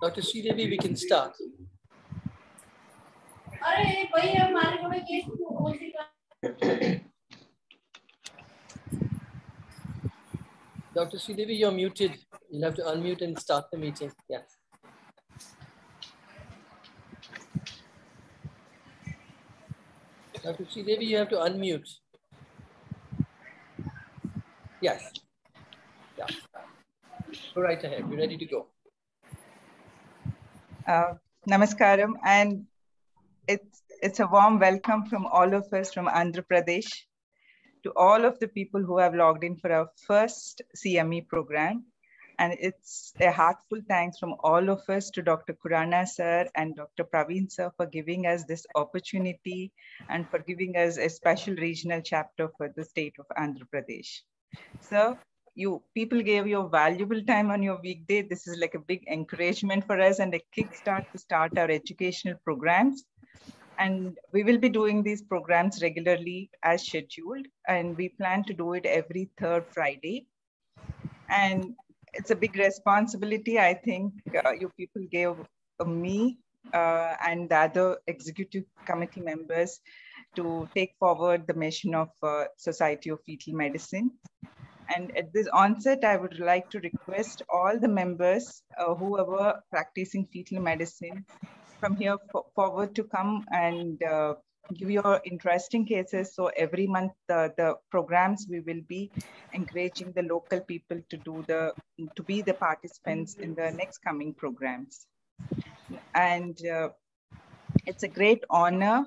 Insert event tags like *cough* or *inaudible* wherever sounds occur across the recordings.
Dr. Sridevi, we can start. Dr. Sridevi, you're muted. You'll have to unmute and start the meeting. Yeah. Dr. Sridevi, you have to unmute. Yes. Yeah. Right ahead. We're ready to go. Uh, namaskaram, and it's it's a warm welcome from all of us from Andhra Pradesh to all of the people who have logged in for our first CME program. And it's a heartful thanks from all of us to Dr. Khurana sir and Dr. Praveen sir for giving us this opportunity and for giving us a special regional chapter for the state of Andhra Pradesh. Sir, you people gave your valuable time on your weekday. This is like a big encouragement for us and a kickstart to start our educational programs. And we will be doing these programs regularly as scheduled. And we plan to do it every third Friday. And it's a big responsibility. I think uh, you people gave uh, me uh, and the other executive committee members to take forward the mission of uh, Society of Fetal Medicine. And at this onset, I would like to request all the members uh, who are practicing fetal medicine from here fo- forward to come and uh, give your interesting cases. So every month, the, the programs we will be encouraging the local people to do the to be the participants in the next coming programs. And uh, it's a great honor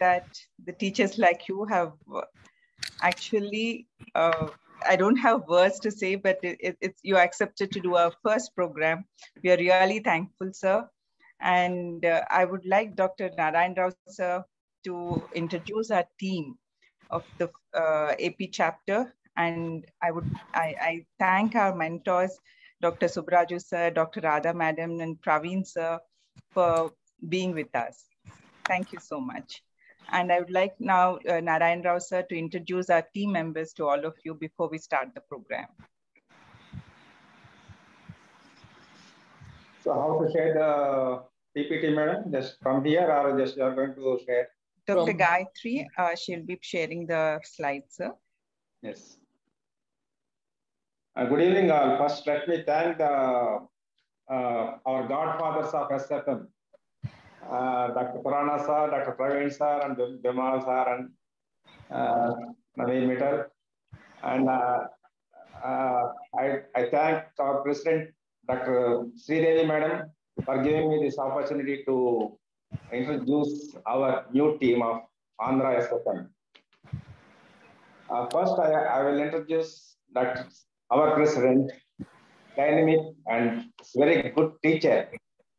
that the teachers like you have uh, actually uh, I don't have words to say, but it, it, it's you accepted to do our first program. We are really thankful, sir. And uh, I would like Dr. Narayan Rao, sir, to introduce our team of the uh, AP chapter. And I would I, I thank our mentors, Dr. Subraju, sir, Dr. Radha, madam, and Praveen, sir, for being with us. Thank you so much. And I would like now uh, Narayan Rao sir to introduce our team members to all of you before we start the program. So how to share the PPT, madam? Just from here or just you are going to share? Dr. From- Gayatri, uh, she'll be sharing the slides, sir. Yes. Uh, good evening all. First, let me thank the, uh, our godfathers of SFM, uh, Dr. Khurana sir, Dr. Praveen sir, and Bim- Bimal sir, and uh, Naveen Mittal. And uh, uh, I, I thank our president, Dr. Sridevi madam, for giving me this opportunity to introduce our new team of Andhra SFM. Uh, first, I, I will introduce Dr. our president, dynamic and very good teacher,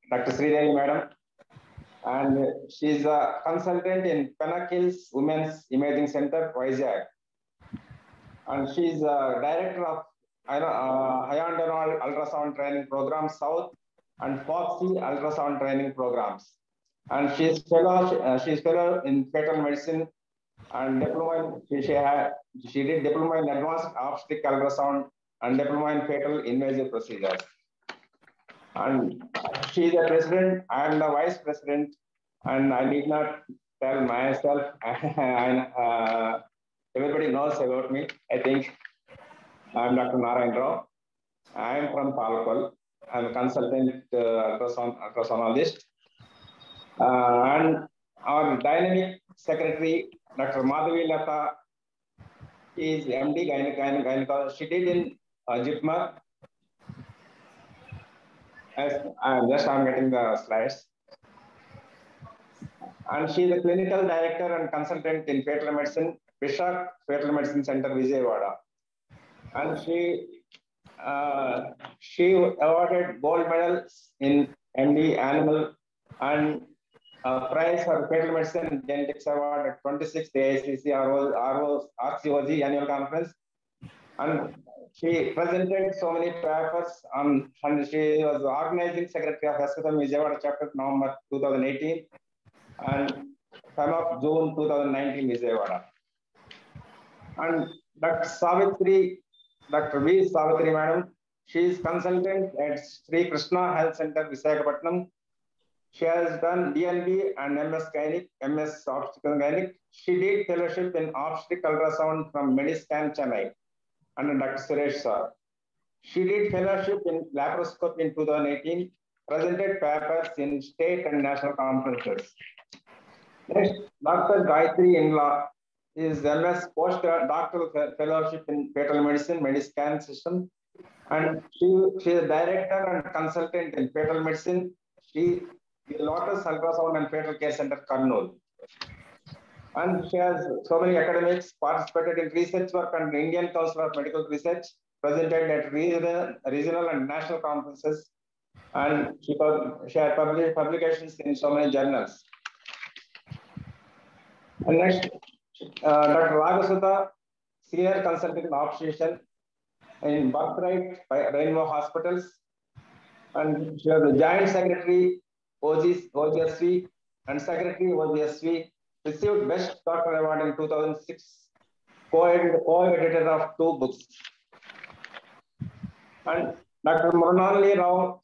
Dr. Sridevi madam. And she's a consultant in Penakil's Women's Imaging Center, Vizag. And she's a director of uh, Hyundai Ultrasound Training Program South and Foxy Ultrasound Training Programs. And she's fellow, uh, she's fellow in fetal medicine and diploma she, she, had, she did diploma in advanced obstetric ultrasound and diploma in fetal invasive procedures. And she is the president, I am the vice president, and I need not tell myself, *laughs* and uh, everybody knows about me, I think. I'm Dr. Narayan Rao. I am from Palpal. I'm a consultant uh, ultrasound. Uh, and our dynamic secretary, Dr. Madhavi Lata, is MD gyne- gyne- gynecologist. She did in uh. As I'm just I'm getting the slides. And she is a clinical director and consultant in fetal medicine, Bishop Fetal Medicine Center, Vijayawada. And she uh, she awarded gold medals in MD Animal and uh, prize for fetal medicine genetics award at 26th AICC RCOG annual conference. And she presented so many papers on, and she was organizing secretary of SSM Vijayawada chapter November 2018 and time of June 2019 Vijayawada. And Dr. Savitri Dr. V. Savitri Madam. She is consultant at Sri Krishna Health Center, Visakhapatnam. She has done DNB and MS Gynec, MS Obstetrical Gynec. She did fellowship in obstetric ultrasound from Mediscan Chennai under Dr. Suresh Sir. She did fellowship in laparoscopy in 2018, presented papers in state and national conferences. Next, Dr. Gayatri Inla is MS postdoctoral fellowship in fetal medicine, Mediscan system. And she, she is director and consultant in fetal medicine. She is Lotus Ultrasound and Fetal Care Center, Kurnool. And she has so many academics, participated in research work and Indian Council of Medical Research, presented at regional, and national conferences. And she, she had published publications in so many journals. And next, uh, Dr. Ragasudha, Senior Consultant Obstetrician in Birthright by Rainbow Hospitals. And she was the Joint Secretary, OGSV, and Secretary OGSV, received Best Doctor Award in 2006, co-editor of two books. And Dr. Murnali Rao,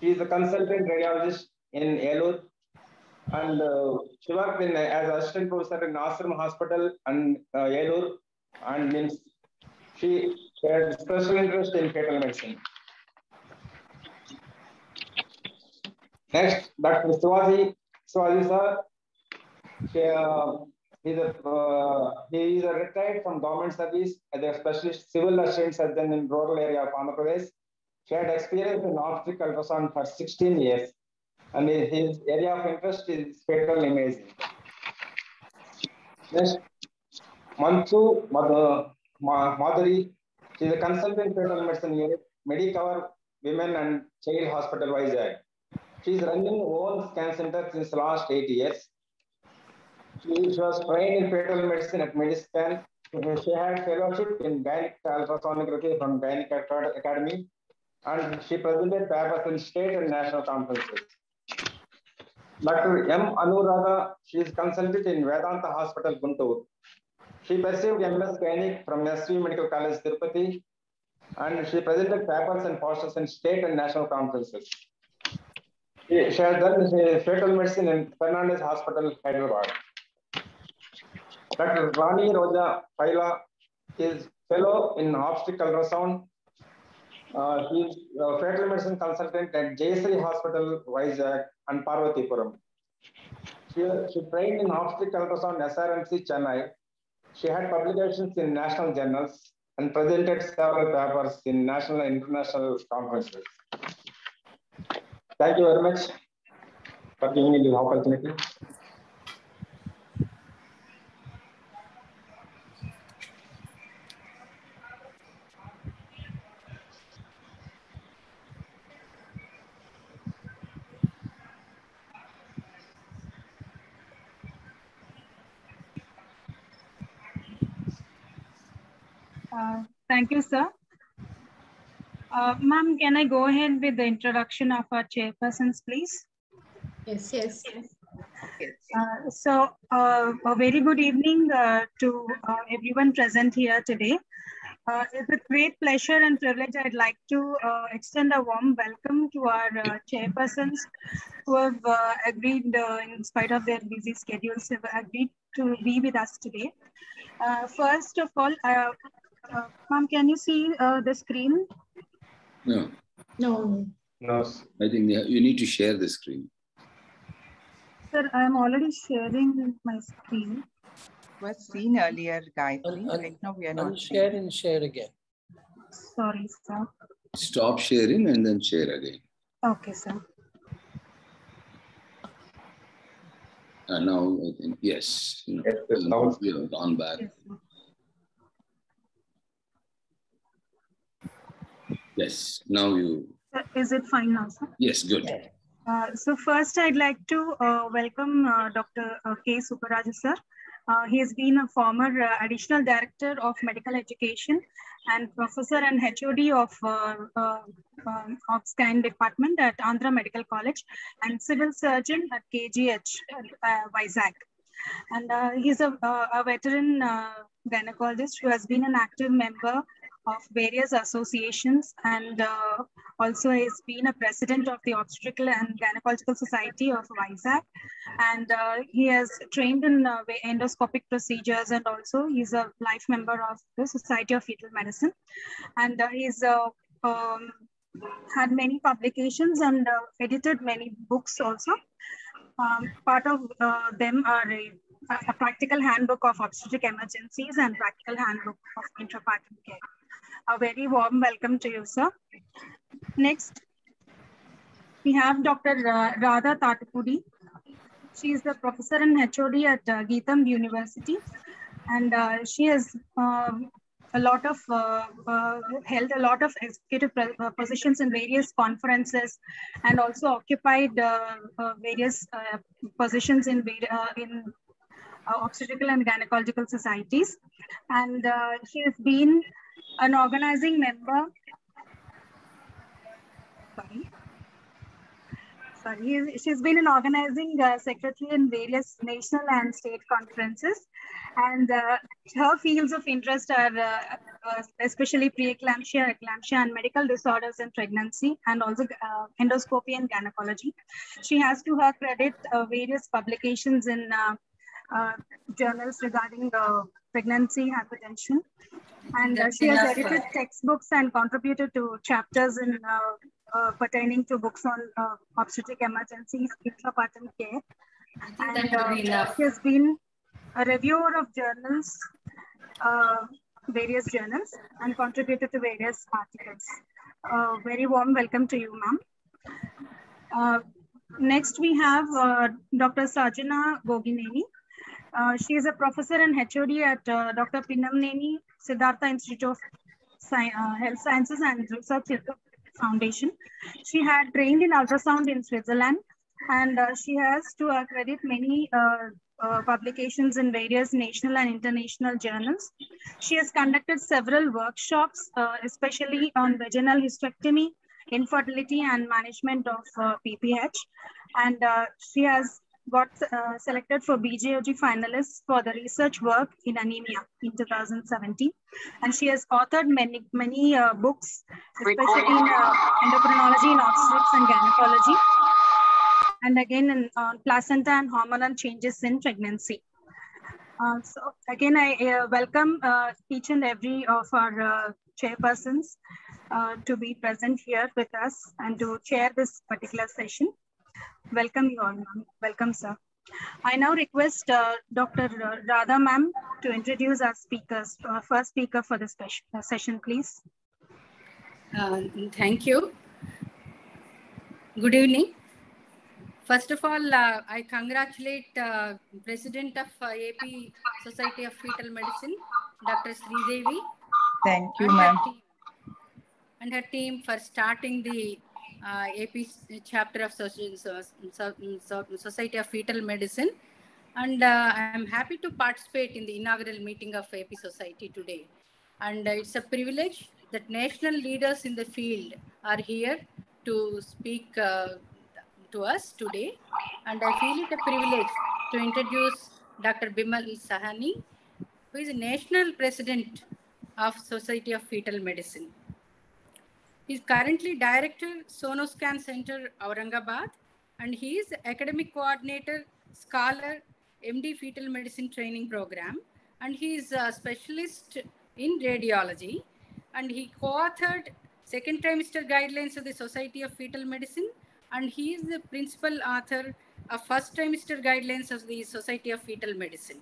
she is a consultant radiologist in Elur, and uh, she worked in, as assistant professor in Ashram Hospital and uh, Elur, and means she, had special interest in fetal medicine. Next, Dr. Swazi, Swazi sir, uh, a, uh, he is a retired from government service as a specialist civil assistant surgeon in rural area of Andhra Pradesh. She had experience in optical ultrasound for 16 years and his area of interest is fetal imaging. Next, Mansu Madhuri, she is a consultant fetal medicine unit, Medicover Women and Child Hospital Vizag. She is running own scan center since last eight years. She, was trained in fetal medicine at Mediscan. She had fellowship in gynec ultrasonography from Gynec Academy, and she presented papers in state and national conferences. Dr. M. Anuradha, she is consultant in Vedanta Hospital, Guntur. She pursued MS Gynec from SV Medical College, Tirupati, and she presented papers and posters in state and national conferences. She, she has done fetal medicine in Fernandez Hospital, Hyderabad. Dr. Rani Roja Paila is fellow in obstetrical ultrasound. Uh, he is a fetal medicine consultant at Jayasri Hospital, Vizag and Parvatipuram. She, she trained in obstetrical ultrasound SRMC Chennai. She had publications in national journals and presented several papers in national and international conferences. Thank you very much for giving me opportunity. Uh, thank you, sir. Uh, Ma'am, can I go ahead with the introduction of our chairpersons, please? Yes, yes. Uh, so, uh, a very good evening uh, to uh, everyone present here today. Uh, it's with great pleasure and privilege I'd like to uh, extend a warm welcome to our uh, chairpersons who have uh, agreed, uh, in spite of their busy schedules, have agreed to be with us today. Uh, first of all, uh, uh, ma'am, can you see uh, the screen? No, No, No, I think you you need to share the screen. Sir, I'm already sharing my screen. was seen earlier, Gayatri. Un- un- Right now we are not Unshare seeing. and share again. Sorry, sir. Stop sharing and then share again. Okay, sir. And now I think, yes. you know, Yes, yes, now- We have gone back. Yes, Yes, now you, Is it fine now, sir? yes, good. Uh, so first, I'd like to uh, welcome uh, Dr. uh, K. Suparaj, sir. Uh, he has been a former uh, additional director of medical education and professor and HOD of uh, uh, um, of scan department at Andhra Medical College and civil surgeon at KGH uh, Vizag. And uh, he's a, uh, a veteran uh, gynecologist who has been an active member of various associations and uh, also has been a president of the Obstetrical and Gynecological Society of Vizag. And uh, he has trained in uh, endoscopic procedures and also he's a life member of the Society of Fetal Medicine. And uh, he's uh, um, had many publications and uh, edited many books also. Um, part of them are a, a, practical handbook of obstetric emergencies and practical handbook of intrapartum care. A very warm welcome to you, sir. Next, we have Dr. Radha Tatapudi. She is the professor and HOD at uh, GITAM University. And uh, she has um, a lot of uh, uh, held a lot of executive uh, positions in various conferences and also occupied uh, uh, various uh, positions in in obstetrical and gynecological societies and she has been an organizing member. Sorry. Sorry she's been an organizing secretary in various national and state conferences. And uh, her fields of interest are uh, uh, especially preeclampsia, eclampsia, and medical disorders in pregnancy, and also uh, endoscopy and gynecology. She has to her credit uh, various publications in uh, journals regarding pregnancy, hypertension. And she has edited textbooks and contributed to chapters in pertaining to books on obstetric emergencies, intrapartum care. And she has been a reviewer of journals, uh, various journals, and contributed to various articles. Uh, very warm welcome to you, ma'am. Uh, next, we have uh, Dr. Sajana Gogineni. Uh, she is a professor and HOD at uh, Dr. Pinnamaneni Siddhartha Institute of Sci Health Sciences and Research Foundation. She had trained in ultrasound in Switzerland and she has to her credit many uh, publications in various national and international journals. She has conducted several workshops, uh, especially on vaginal hysterectomy, infertility, and management of uh, PPH. And uh, she has got uh, selected for BJOG finalists for the research work in anemia in 2017. And she has authored many, many books, especially in endocrinology, in obstetrics and gynecology and again in uh, placenta and hormonal changes in pregnancy. Uh, so again, I uh, welcome uh, each and every of our uh, chairpersons uh, to be present here with us and to chair this particular session. Welcome you all, welcome sir. I now request Dr. Radha ma'am to introduce our speakers, our first speaker for this session, please. thank you. Good evening. First of all, uh, I congratulate uh, President of uh, AP Society of Fetal Medicine, Dr. Sridevi. Thank you, ma'am. And her team for starting the uh, AP chapter of Society of Fetal Medicine. And uh, I'm happy to participate in the inaugural meeting of AP Society today. And uh, it's a privilege that national leaders in the field are here to speak to us today. And I feel it a privilege to introduce Dr. Bimal Sahani, who is National President of Society of Fetal Medicine. He is currently Director, Sonoscan Center, Aurangabad, and he is Academic Coordinator, Scholar, MD Fetal Medicine Training Program, and he is a specialist in radiology, and he co-authored second trimester guidelines of the Society of Fetal Medicine. And he is the principal author of first trimester guidelines of the Society of Fetal Medicine.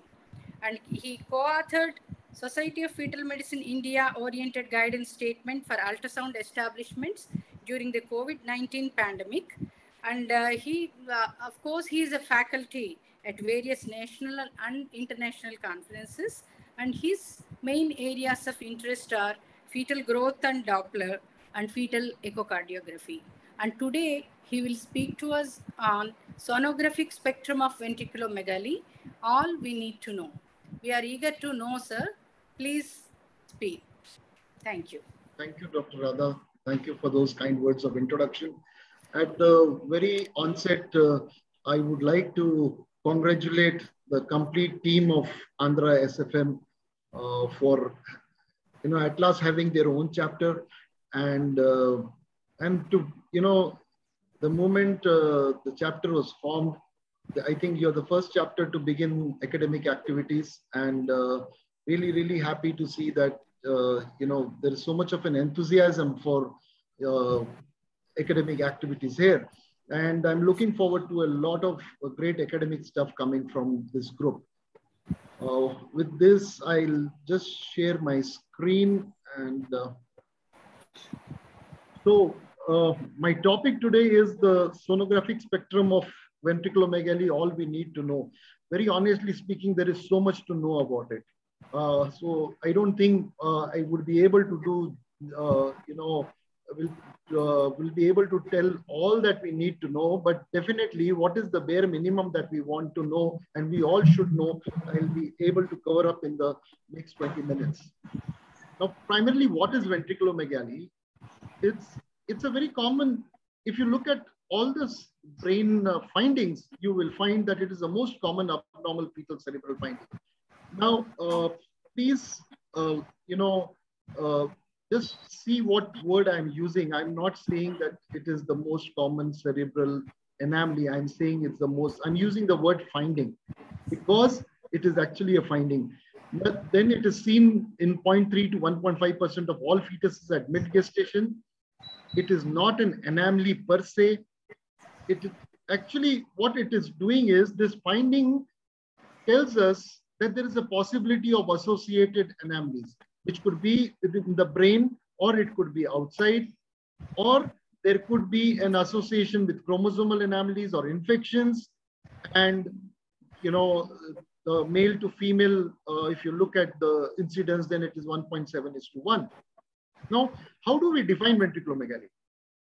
And he co-authored Society of Fetal Medicine India oriented guidance statement for ultrasound establishments during the COVID-19 pandemic. And uh, he, uh, of course, he is a faculty at various national and international conferences. And his main areas of interest are fetal growth and Doppler and fetal echocardiography. And today he will speak to us on sonographic spectrum of ventriculomegaly, all we need to know. We are eager to know, sir. Please speak. Thank you. Thank you, Dr. Radha. Thank you for those kind words of introduction. At the very onset, uh, I would like to congratulate the complete team of Andhra SFM uh, for you know, at last having their own chapter and, uh, and to, you know, the moment uh, the chapter was formed, I think you're the first chapter to begin academic activities and uh, really, really happy to see that, uh, you know, there is so much of an enthusiasm for uh, academic activities here. And I'm looking forward to a lot of great academic stuff coming from this group. Uh, with this, I'll just share my screen. And uh, so uh, my topic today is the sonographic spectrum of ventriculomegaly, all we need to know. Very honestly speaking, there is so much to know about it. Uh, so I don't think uh, I would be able to do, uh, you know, will uh, will be able to tell all that we need to know but definitely what is the bare minimum that we want to know and we all should know i'll be able to cover up in the next 20 minutes. Now primarily what is ventriculomegaly? It's it's a very common if you look at all this brain uh, findings you will find that it is the most common abnormal fetal cerebral finding now uh, please uh, you know uh, just see what word I'm using. I'm not saying that it is the most common cerebral anomaly. I'm saying it's the most, I'm using the word finding because it is actually a finding. But then it is seen in 0.3 to 1.5% of all fetuses at mid gestation. It is not an anomaly per se. It actually, what it is doing is this finding tells us that there is a possibility of associated anomalies which could be within the brain or it could be outside, or there could be an association with chromosomal anomalies or infections. And, you know, the male to female, uh, if you look at the incidence, then it is 1.7 is to 1. Now, how do we define ventriculomegaly?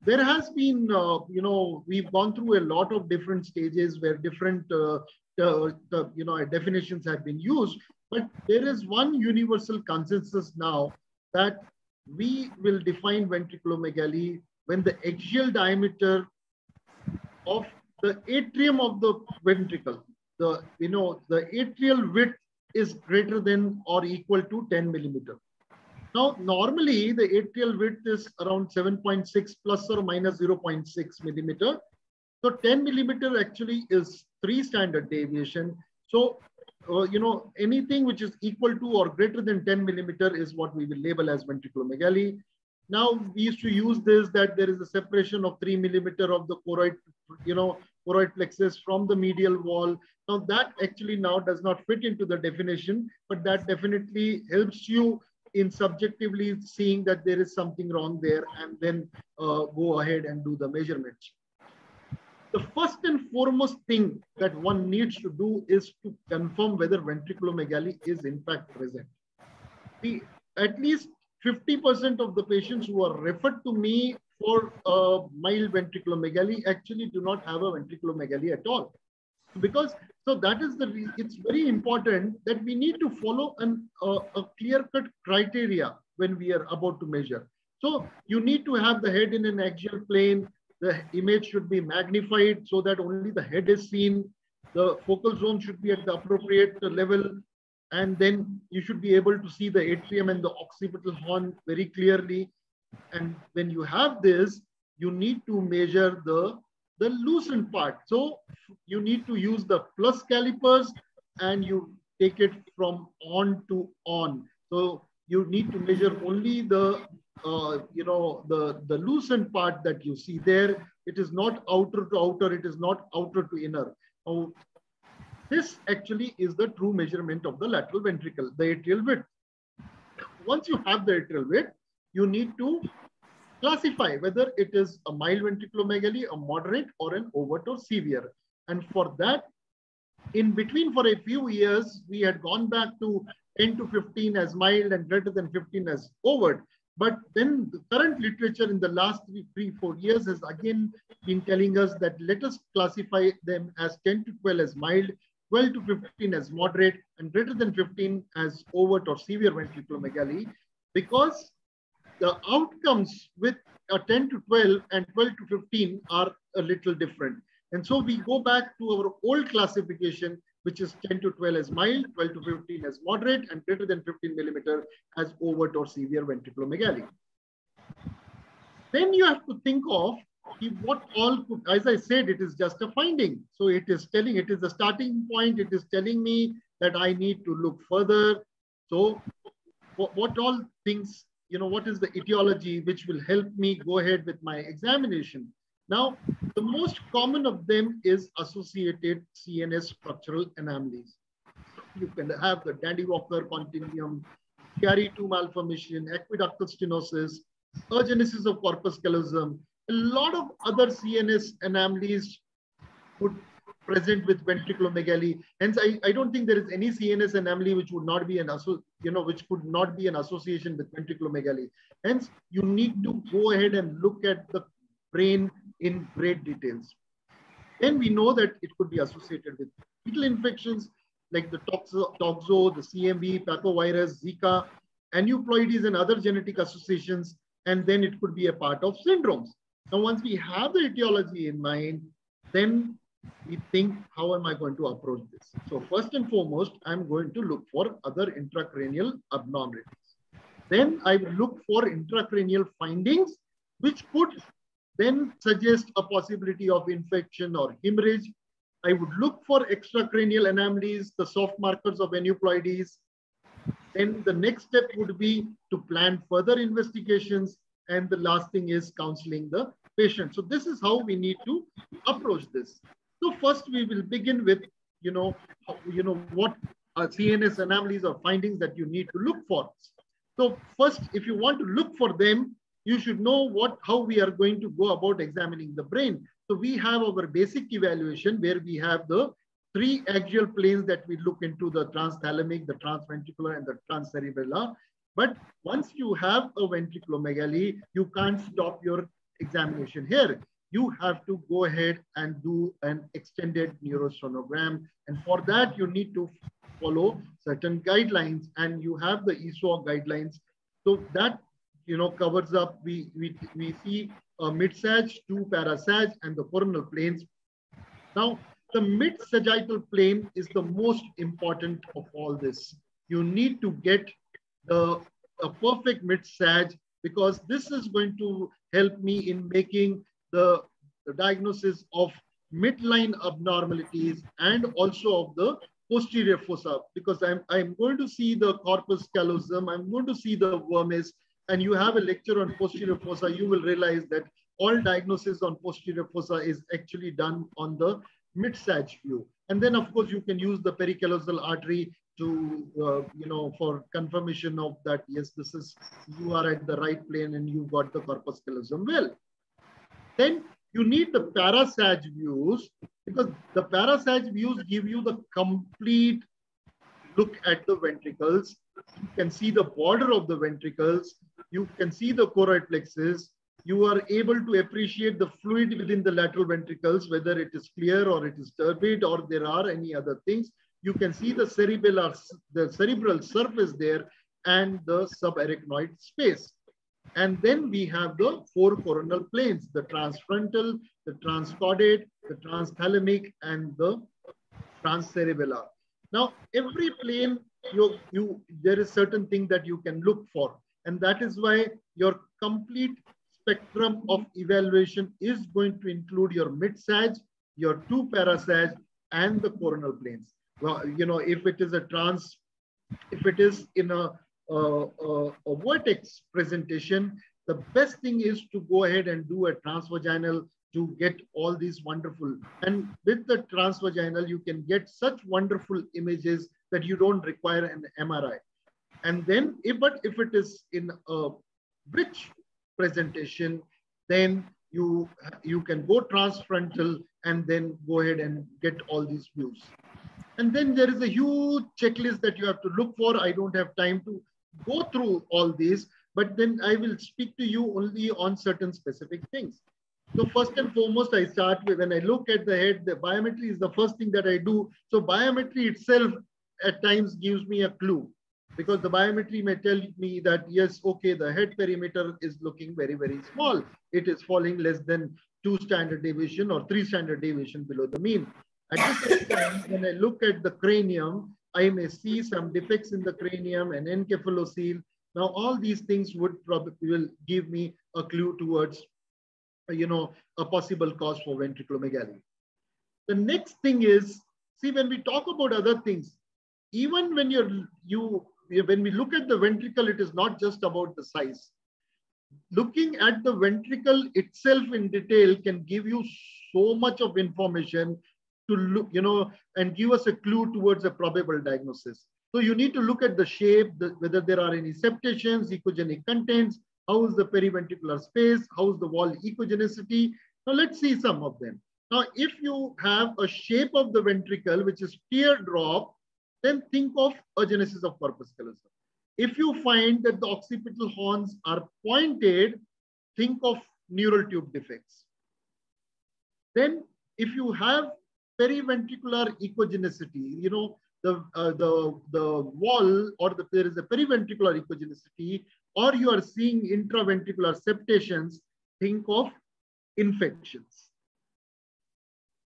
There has been, uh, you know, we've gone through a lot of different stages where different, uh, you know, definitions have been used. But there is one universal consensus now that we will define ventriculomegaly when the axial diameter of the atrium of the ventricle, the you know the atrial width is greater than or equal to 10 millimeter. Now, normally the atrial width is around 7.6 plus or minus 0.6 millimeter. So 10 millimeter actually is three standard deviation. So uh, you know, anything which is equal to or greater than 10 millimeter is what we will label as ventriculomegaly. Now we used to use this that there is a separation of three millimeter of the choroid, you know, choroid plexus from the medial wall. Now that actually now does not fit into the definition, but that definitely helps you in subjectively seeing that there is something wrong there and then uh, go ahead and do the measurements the first and foremost thing that one needs to do is to confirm whether ventriculomegaly is in fact present. The, at least 50% of the patients who are referred to me for a mild ventriculomegaly actually do not have a ventriculomegaly at all. Because, so that is the, it's very important that we need to follow an, uh, a clear-cut criteria when we are about to measure. So you need to have the head in an axial plane, the image should be magnified so that only the head is seen. The focal zone should be at the appropriate level. And then you should be able to see the atrium and the occipital horn very clearly. And when you have this, you need to measure the, the lucent part. So you need to use the plus calipers and you take it from on to on. So you need to measure only the uh, you know, the, the lucent part that you see there, it is not outer to outer, it is not outer to inner. Now, this actually is the true measurement of the lateral ventricle, the atrial width. Once you have the atrial width, you need to classify whether it is a mild ventriculomegaly, a moderate, or an overt or severe. And for that, in between for a few years, we had gone back to 10 to 15 as mild and greater than 15 as overt. But then the current literature in the last three, three, four years has again been telling us that let us classify them as 10 to 12 as mild, 12 to 15 as moderate, and greater than 15 as overt or severe ventriculomegaly, because the outcomes with a 10 to 12 and 12 to 15 are a little different. And so we go back to our old classification which is 10 to 12 as mild, 12 to 15 as moderate, and greater than 15 millimeter as overt or severe ventriculomegaly. Then you have to think of what all could, as I said, it is just a finding. So it is telling, it is a starting point. It is telling me that I need to look further. So what all things, you know, what is the etiology which will help me go ahead with my examination? Now, the most common of them is associated CNS structural anomalies. You can have the Dandy-Walker continuum, Chiari 2 malformation, aqueductal stenosis, agenesis of corpus callosum, a lot of other CNS anomalies would present with ventriculomegaly. Hence, I, I don't think there is any CNS anomaly which would not be an you know which could not be an association with ventriculomegaly. Hence, you need to go ahead and look at the brain in great details. Then we know that it could be associated with fetal infections like the toxo, toxo the CMV, parvovirus, Zika, aneuploidies and other genetic associations, and then it could be a part of syndromes. Now, once we have the etiology in mind, then we think, how am I going to approach this? So first and foremost, I'm going to look for other intracranial abnormalities. Then I will look for intracranial findings, which could then suggest a possibility of infection or hemorrhage. I would look for extracranial anomalies, the soft markers of aneuploidies. Then the next step would be to plan further investigations. And the last thing is counseling the patient. So this is how we need to approach this. So first we will begin with, you know, you know what are CNS anomalies or findings that you need to look for. So first, if you want to look for them, you should know what how we are going to go about examining the brain. So we have our basic evaluation where we have the three axial planes that we look into the transthalamic, the transventricular, and the transcerebellar. But once you have a ventriculomegaly, you can't stop your examination here. You have to go ahead and do an extended neurosonogram. And for that, you need to follow certain guidelines and you have the ISUOG guidelines. So that you know, covers up, we, we, we see a mid-sag, two parasag, and the coronal planes. Now, the mid-sagittal plane is the most important of all this. You need to get the a perfect mid-sag because this is going to help me in making the, diagnosis of midline abnormalities and also of the posterior fossa because I'm, I'm going to see the corpus callosum, I'm going to see the vermis, and you have a lecture on posterior fossa, you will realize that all diagnosis on posterior fossa is actually done on the mid-sag view. And then, of course, you can use the pericallosal artery to, uh, you know, for confirmation of that, yes, this is, you are at the right plane and you got the corpus callosum well. Then you need the parasag views because the parasag views give you the complete look at the ventricles. You can see the border of the ventricles. You can see the choroid plexus. You are able to appreciate the fluid within the lateral ventricles, whether it is clear or it is turbid or there are any other things. You can see the cerebellar, the cerebral surface there and the subarachnoid space. And then we have the four coronal planes, the transfrontal, the transcaudate, the transthalamic, and the transcerebellar. Now, every plane, you, you, there is certain thing that you can look for. And that is why your complete spectrum of evaluation is going to include your mid-sag, your two parasag, and the coronal planes. Well, you know, if it is a trans, if it is in a, a, a, vertex presentation, the best thing is to go ahead and do a transvaginal to get all these wonderful. And with the transvaginal, you can get such wonderful images that you don't require an MRI. And then, if, but if it is in a breech presentation, then you, you can go transfrontal and then go ahead and get all these views. And then there is a huge checklist that you have to look for. I don't have time to go through all these, but then I will speak to you only on certain specific things. So first and foremost, I start with, when I look at the head, the biometry is the first thing that I do. So biometry itself at times gives me a clue because the biometry may tell me that, yes, okay, the head perimeter is looking very, very small. It is falling less than two standard deviation or three standard deviation below the mean. At this time, when I look at the cranium, I may see some defects in the cranium and encephalocele. Now, all these things would probably will give me a clue towards, you know, a possible cause for ventriculomegaly. The next thing is, see, when we talk about other things, even when you're you when we look at the ventricle, it is not just about the size. Looking at the ventricle itself in detail can give you so much of information to look, you know, and give us a clue towards a probable diagnosis. So you need to look at the shape, the, whether there are any septations, echogenic contents, how is the periventricular space, how is the wall echogenicity. Now let's see some of them. Now, if you have a shape of the ventricle, which is teardrop, then think of agenesis of corpus callosum. If you find that the occipital horns are pointed, think of neural tube defects. Then if you have periventricular echogenicity, you know, the, uh, the, the wall or the, there is a periventricular echogenicity, or you are seeing intraventricular septations, think of infections.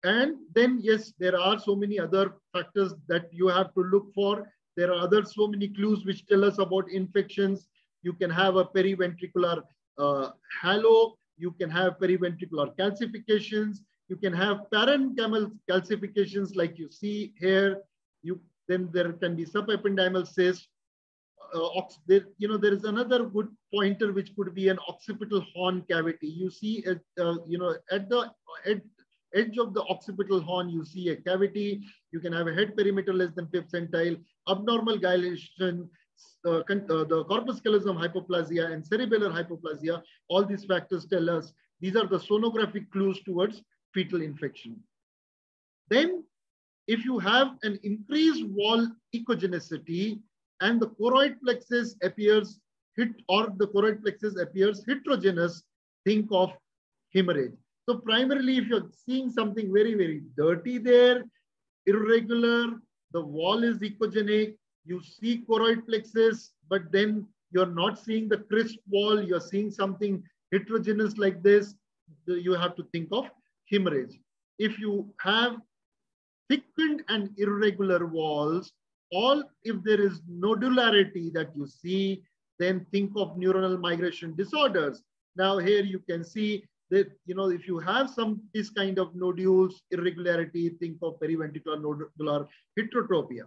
And then, yes, there are so many other factors that you have to look for. There are other so many clues which tell us about infections. You can have a periventricular uh, halo. You can have periventricular calcifications. You can have parenchymal calcifications like you see here. You Then there can be subependymal cysts. Uh, there, you know, there is another good pointer which could be an occipital horn cavity. You see, uh, you know, at the at edge of the occipital horn, you see a cavity. You can have a head perimeter less than fifth centile, abnormal dilation, uh, uh, the corpus callosum hypoplasia and cerebellar hypoplasia. All these factors tell us these are the sonographic clues towards fetal infection. Then, if you have an increased wall echogenicity and the choroid plexus appears hit or the choroid plexus appears heterogeneous, think of hemorrhage. So primarily, if you're seeing something very, very dirty there, irregular, the wall is echogenic, you see choroid plexus, but then you're not seeing the crisp wall, you're seeing something heterogeneous like this, you have to think of hemorrhage. If you have thickened and irregular walls, or if there is nodularity that you see, then think of neuronal migration disorders. Now here you can see that, you know, if you have some this kind of nodules, irregularity, think of periventricular nodular heterotopia.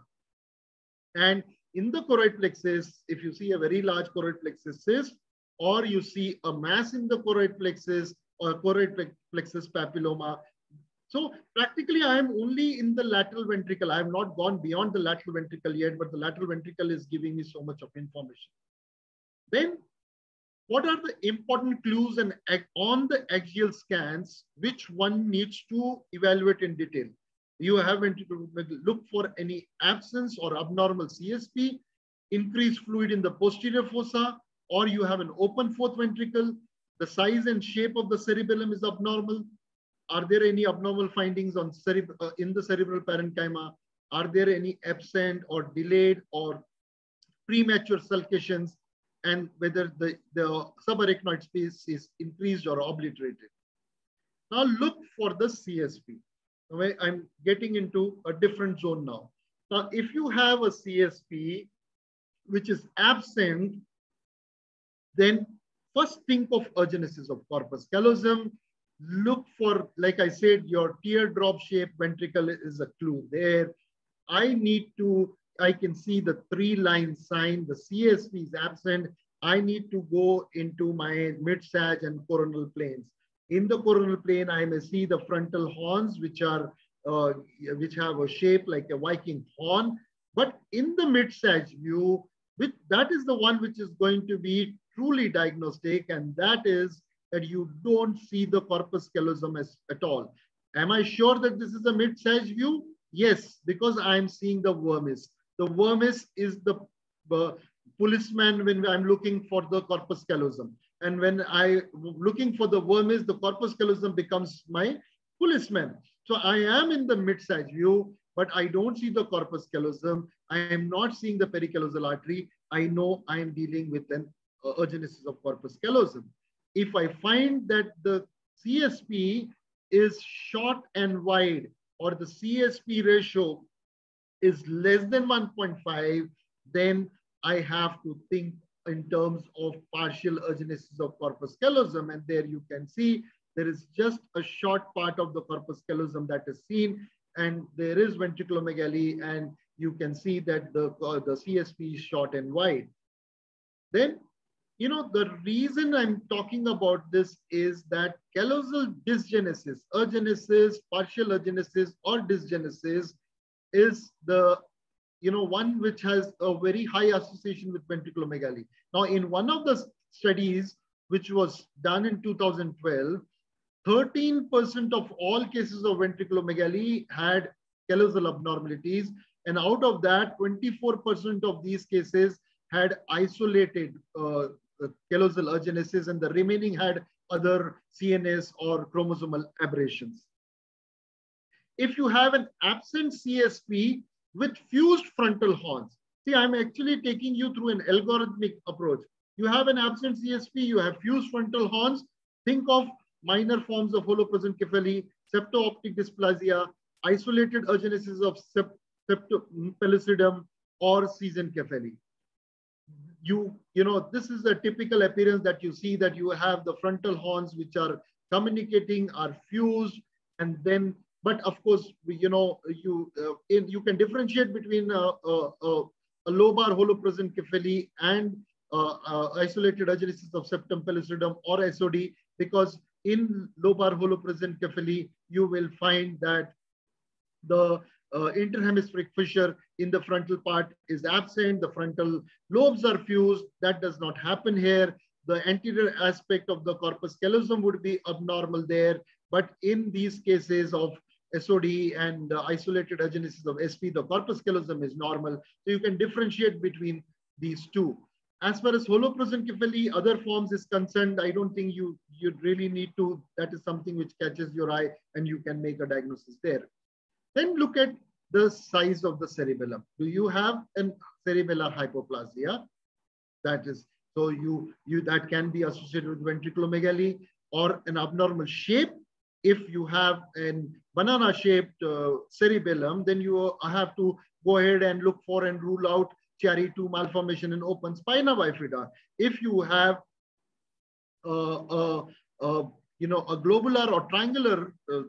And in the choroid plexus, if you see a very large choroid plexus cyst, or you see a mass in the choroid plexus or choroid plexus papilloma. So practically I am only in the lateral ventricle. I have not gone beyond the lateral ventricle yet, but the lateral ventricle is giving me so much of information. Then what are the important clues and on the axial scans, which one needs to evaluate in detail? You have to look for any absence or abnormal CSP, increased fluid in the posterior fossa, or you have an open fourth ventricle, the size and shape of the cerebellum is abnormal. Are there any abnormal findings on uh, in the cerebral parenchyma? Are there any absent or delayed or premature sulcations? and whether the, the subarachnoid space is increased or obliterated. Now look for the CSP. I'm getting into a different zone now. Now, if you have a CSP which is absent, then first think of agenesis of corpus callosum. Look for, like I said, your teardrop shape ventricle is a clue there. I need to I can see the three line sign, the CSP is absent. I need to go into my mid-sag and coronal planes. In the coronal plane, I may see the frontal horns, which are uh, which have a shape like a Viking horn. But in the mid-sag view, which, that is the one which is going to be truly diagnostic, and that is that you don't see the corpus callosum as, at all. Am I sure that this is a mid-sag view? Yes, because I'm seeing the vermis. The vermis is the uh, policeman when I'm looking for the corpus callosum. And when I looking for the vermis, the corpus callosum becomes my policeman. So I am in the mid-sag view, but I don't see the corpus callosum. I am not seeing the pericallosal artery. I know I am dealing with an agenesis of corpus callosum. If I find that the CSP is short and wide, or the CSP ratio is less than 1.5, then I have to think in terms of partial agenesis of corpus callosum. And there you can see there is just a short part of the corpus callosum that is seen. And there is ventriculomegaly and you can see that the, uh, the CSP is short and wide. Then, you know, the reason I'm talking about this is that callosal dysgenesis, agenesis, partial agenesis or dysgenesis is the you know, one which has a very high association with ventriculomegaly. Now, in one of the studies, which was done in 2012, 13% of all cases of ventriculomegaly had callosal abnormalities. And out of that, 24% of these cases had isolated uh, callosal agenesis and the remaining had other CNS or chromosomal aberrations. If you have an absent CSP, with fused frontal horns. See, I'm actually taking you through an algorithmic approach. You have an absent CSP, you have fused frontal horns. Think of minor forms of holoprosencephaly, septo-optic dysplasia, isolated agenesis of septopellucidum mm, or schizencephaly. You, you know, this is a typical appearance that you see that you have the frontal horns which are communicating, are fused, and then but of course, you know, you uh, in, you can differentiate between uh, uh, uh a lobar holoprosencephaly and uh, uh, isolated agenesis of septum pellucidum or SOD because in lobar holoprosencephaly, you will find that the uh, interhemispheric fissure in the frontal part is absent. The frontal lobes are fused. That does not happen here. The anterior aspect of the corpus callosum would be abnormal there. But in these cases of SOD and uh, isolated agenesis of SP, the corpus callosum is normal. So you can differentiate between these two. As far as holoprosencephaly, other forms is concerned, I don't think you, you really need to, that is something which catches your eye and you can make a diagnosis there. Then look at the size of the cerebellum. Do you have a cerebellar hypoplasia? That is, so you, you that can be associated with ventriculomegaly or an abnormal shape if you have an banana shaped uh, cerebellum, then you have to go ahead and look for and rule out Chiari 2 malformation in open spina bifida. If you have uh, uh, uh, you know, a globular or triangular uh,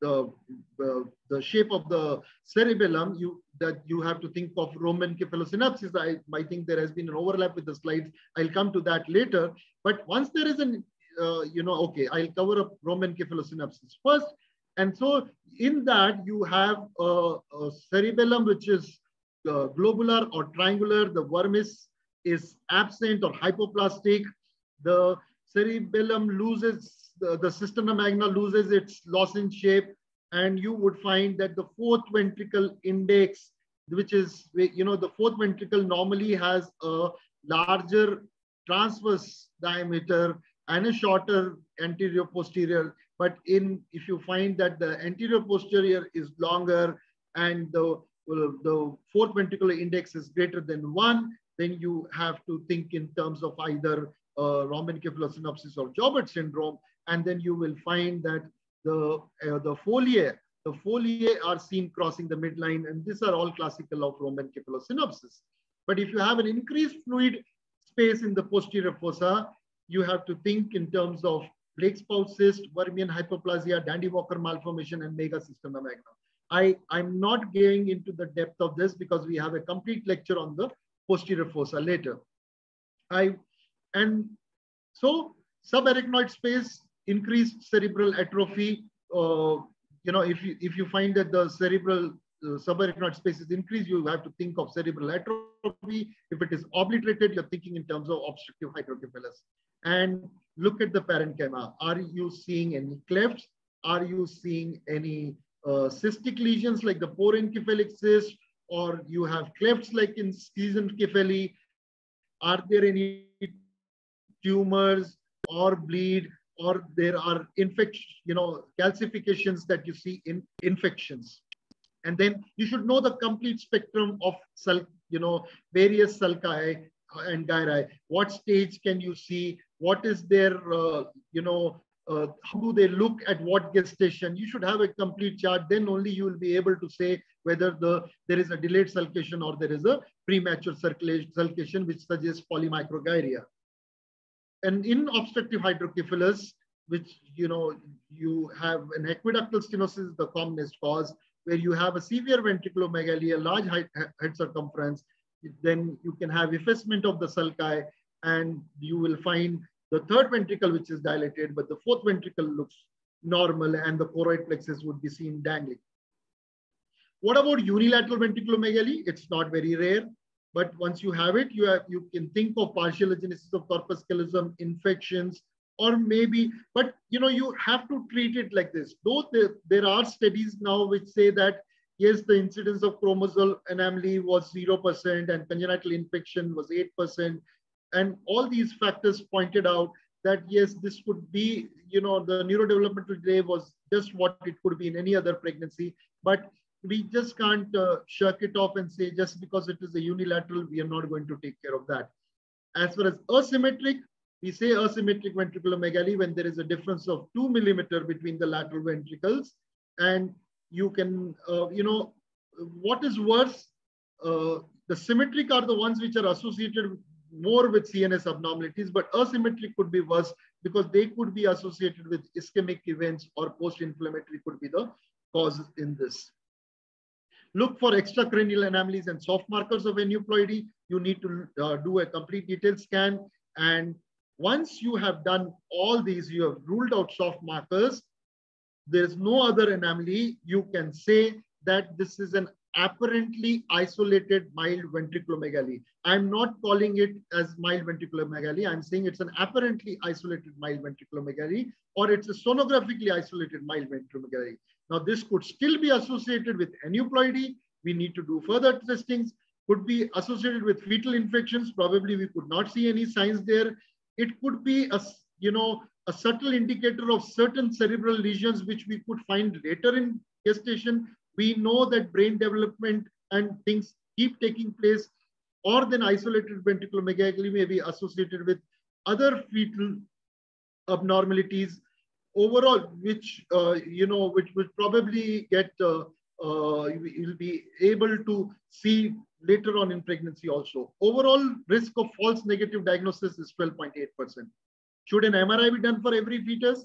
the, the, the shape of the cerebellum, you that you have to think of rhombencephalosynapsis. I, I think there has been an overlap with the slides. I'll come to that later. But once there is an uh, you know, okay, I'll cover up rhombencephalosynapsis first. And so in that you have a, a cerebellum, which is uh, globular or triangular. The vermis is absent or hypoplastic. The cerebellum loses, the, the cisterna magna loses its lozenge shape. And you would find that the fourth ventricle index, which is, you know, the fourth ventricle normally has a larger transverse diameter and a shorter anterior posterior. But in if you find that the anterior posterior is longer and the, the fourth ventricular index is greater than one, then you have to think in terms of either uh, rhombencephalosynapsis or Joubert syndrome. And then you will find that the, uh, the foliae, the foliae are seen crossing the midline, and these are all classical of Roman rhombencephalosynapsis. But if you have an increased fluid space in the posterior fossa, you have to think in terms of Blake's pouch cyst, Vermian hypoplasia, Dandy Walker malformation, and megacisterna magna. I, I'm not going into the depth of this because we have a complete lecture on the posterior fossa later. I and so subarachnoid space, increased cerebral atrophy. Uh, you know, if you if you find that the cerebral uh, subarachnoid space is increased, you have to think of cerebral atrophy. If it is obliterated, you're thinking in terms of obstructive hydrocephalus and look at the parenchyma. Are you seeing any clefts? Are you seeing any uh, cystic lesions like the porencephalic cyst or you have clefts like in schizencephaly? Are there any tumors or bleed or there are infection, you know, calcifications that you see in infections? And then you should know the complete spectrum of, you know, various sulci and gyri. What stage can you see? what is their, uh, you know, uh, how do they look at what gestation? You should have a complete chart. Then only you will be able to say whether the there is a delayed sulcation or there is a premature sulcation, which suggests polymicrogyria. And in obstructive hydrocephalus, which you know you have an aqueductal stenosis, the commonest cause, where you have a severe ventriculomegaly, a large head circumference, then you can have effacement of the sulci, and you will find the third ventricle which is dilated, but the fourth ventricle looks normal and the choroid plexus would be seen dangling. What about unilateral ventriculomegaly? It's not very rare, but once you have it, you have you can think of partial agenesis of corpus callosum, infections, or maybe, but you know, you have to treat it like this. Though there, there are studies now which say that yes, the incidence of chromosomal anomaly was 0% and congenital infection was 8%. And all these factors pointed out that yes, this could be, you know, the neurodevelopmental delay was just what it could be in any other pregnancy. But we just can't uh, shirk it off and say just because it is a unilateral, we are not going to take care of that. As far as asymmetric, we say asymmetric ventriculomegaly when there is a difference of two millimeter between the lateral ventricles. And you can, uh, you know, what is worse, uh, the symmetric are the ones which are associated more with CNS abnormalities, but asymmetric could be worse because they could be associated with ischemic events or post-inflammatory could be the causes in this. Look for extracranial anomalies and soft markers of aneuploidy. You need to uh, do a complete detailed scan. And once you have done all these, you have ruled out soft markers, there's no other anomaly, you can say that this is an apparently isolated mild ventriculomegaly. I'm not calling it as mild ventriculomegaly. I'm saying it's an apparently isolated mild ventriculomegaly or it's a sonographically isolated mild ventriculomegaly. Now this could still be associated with aneuploidy. We need to do further testings. Could be associated with fetal infections. Probably we could not see any signs there. It could be a, you know, a subtle indicator of certain cerebral lesions which we could find later in gestation we know that brain development and things keep taking place, or then isolated ventriculomegaly may be associated with other fetal abnormalities overall, which, uh, you know, which will probably get, uh, uh, you'll be able to see later on in pregnancy also. Overall risk of false negative diagnosis is 12.8%. Should an MRI be done for every fetus?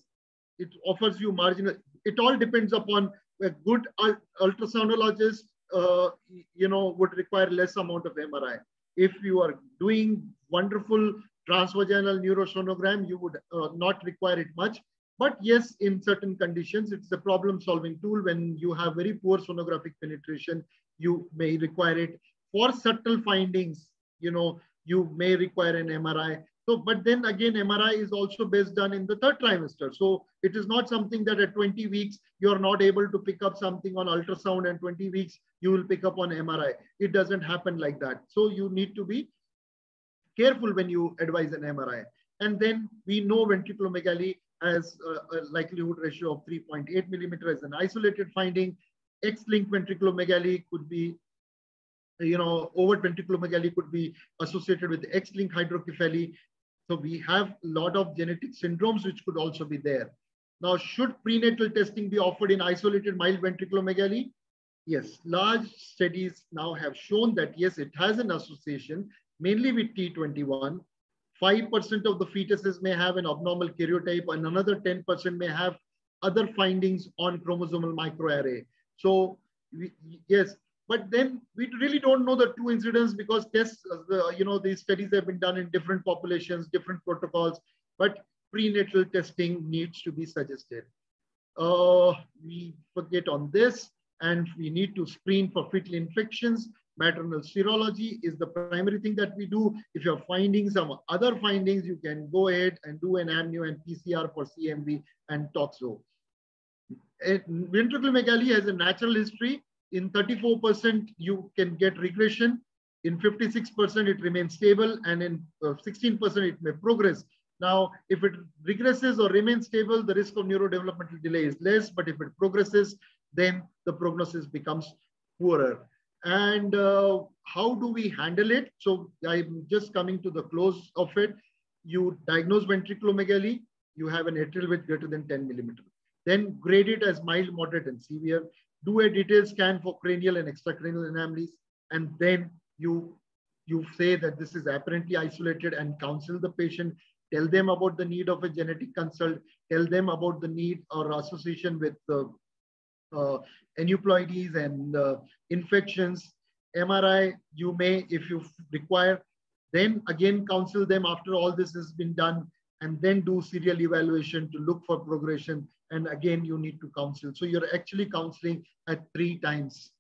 It offers you marginal, it all depends upon a good ultrasoundologist, uh, you know, would require less amount of MRI. If you are doing wonderful transvaginal neurosonogram, you would uh, not require it much. But yes, in certain conditions, it's a problem solving tool. When you have very poor sonographic penetration, you may require it. For subtle findings, you know, you may require an MRI. So, but then again, MRI is also based done in the third trimester. So it is not something that at 20 weeks, you're not able to pick up something on ultrasound and 20 weeks, you will pick up on MRI. It doesn't happen like that. So you need to be careful when you advise an MRI. And then we know ventriculomegaly has a, uh, a likelihood ratio of 3.8 millimeter as an isolated finding. X-linked ventriculomegaly could be you know, overt ventriculomegaly could be associated with X-linked hydrocephaly. So we have a lot of genetic syndromes which could also be there. Now, should prenatal testing be offered in isolated mild ventriculomegaly? Yes, large studies now have shown that yes, it has an association, mainly with T21. 5% of the fetuses may have an abnormal karyotype and another 10% may have other findings on chromosomal microarray. So we, yes, but then we really don't know the true incidence because tests, uh, you know, these studies have been done in different populations, different protocols, but prenatal testing needs to be suggested. Uh, we forget on this and we need to screen for fetal infections. Maternal serology is the primary thing that we do. If you're finding some other findings, you can go ahead and do an amnio and PCR for CMV and toxo. Ventriculomegaly has a natural history in 34%, you can get regression. In 56%, it remains stable. And in 16%, uh, it may progress. Now, if it regresses or remains stable, the risk of neurodevelopmental delay is less. But if it progresses, then the prognosis becomes poorer. And uh, how do we handle it? So I'm just coming to the close of it. You diagnose ventriculomegaly. you have an atrial width greater than 10 millimeter. Then grade it as mild, moderate, and severe. Do a detailed scan for cranial and extracranial anomalies, and then you you say that this is apparently isolated and counsel the patient. Tell them about the need of a genetic consult. Tell them about the need or association with uh, uh, aneuploidies and uh, infections. MRI, you may, if you require, then again counsel them after all this has been done and then do serial evaluation to look for progression. And again, you need to counsel. So you're actually counseling at three times.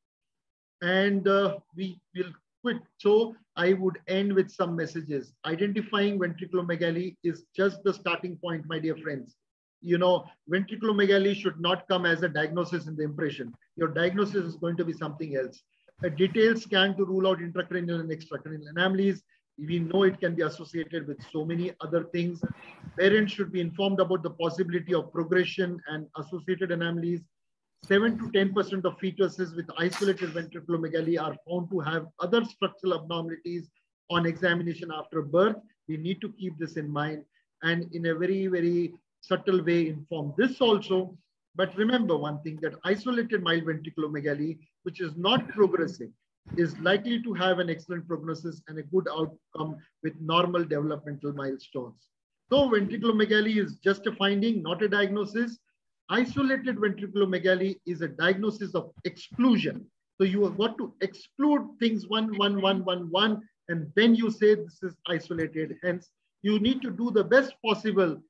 And uh, we will quit. So I would end with some messages. Identifying ventriculomegaly is just the starting point, my dear friends. You know, ventriculomegaly should not come as a diagnosis in the impression. Your diagnosis is going to be something else. A detailed scan to rule out intracranial and extracranial anomalies, we know it can be associated with so many other things. Parents should be informed about the possibility of progression and associated anomalies. 7 to 10% of fetuses with isolated ventriculomegaly are found to have other structural abnormalities on examination after birth. We need to keep this in mind and in a very, very subtle way inform this also. But remember one thing that isolated mild ventriculomegaly, which is not progressive, is likely to have an excellent prognosis and a good outcome with normal developmental milestones. So ventriculomegaly is just a finding, not a diagnosis. Isolated ventriculomegaly is a diagnosis of exclusion. So you have got to exclude things one, one, one, one, one, and then you say this is isolated. Hence, you need to do the best possible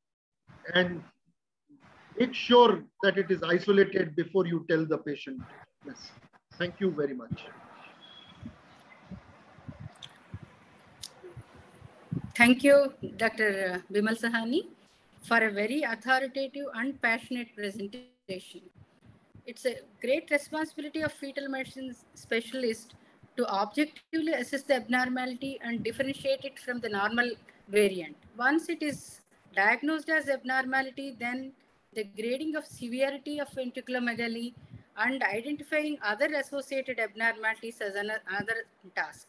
and make sure that it is isolated before you tell the patient. Yes. Thank you very much. Thank you, Dr. Uh, Bimal Sahani, for a very authoritative and passionate presentation. It's a great responsibility of fetal medicine specialist to objectively assess the abnormality and differentiate it from the normal variant. Once it is diagnosed as abnormality, then the grading of severity of ventricular ventriculomegaly and identifying other associated abnormalities as another task.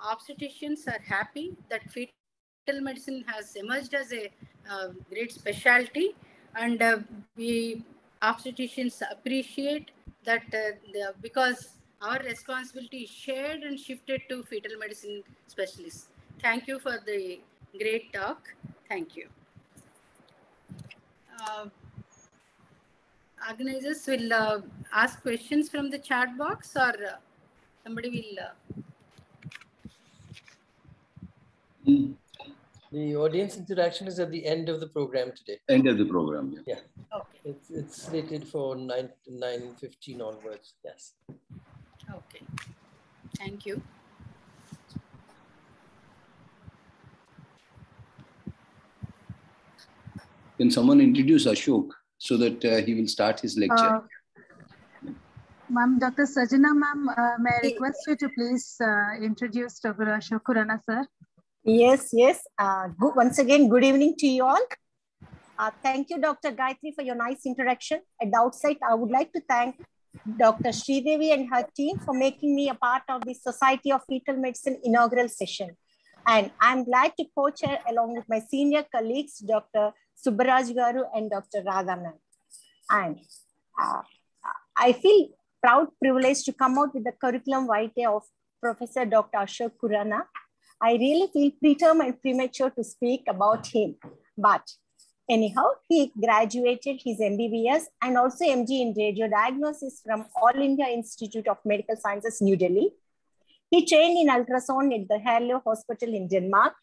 Obstetricians are happy that fetal medicine has emerged as a uh, great specialty and uh, we obstetricians appreciate that uh, the, because our responsibility is shared and shifted to fetal medicine specialists. Thank you for the great talk. Thank you. Uh, organizers will uh, ask questions from the chat box or uh, somebody will Mm. The audience interaction is at the end of the program today. End of the program. Yeah. Yeah. Okay. It's, it's slated for 9 9 15 onwards. Yes. Okay. Thank you. Can someone introduce Ashok so that uh, he will start his lecture? Uh, Ma'am, Dr. Sajana, ma'am, uh, may I request you to please uh, introduce Dr. Ashok Khurana, sir? Yes, yes. Uh, good, once again, good evening to you all. Uh, thank you, Dr. Gayatri, for your nice introduction. At the outset, I would like to thank Dr. Sridevi and her team for making me a part of the Society of Fetal Medicine inaugural session. And I'm glad to co-chair along with my senior colleagues, Dr. Subbaraj Garu and Dr. Radhanan. And uh, I feel proud, privileged to come out with the curriculum vitae of Professor Dr. Ashok Khurana. I really feel preterm and premature to speak about him. But anyhow, he graduated his MBBS and also MD in radio diagnosis from All India Institute of Medical Sciences, New Delhi. He trained in ultrasound at the Herlev Hospital in Denmark,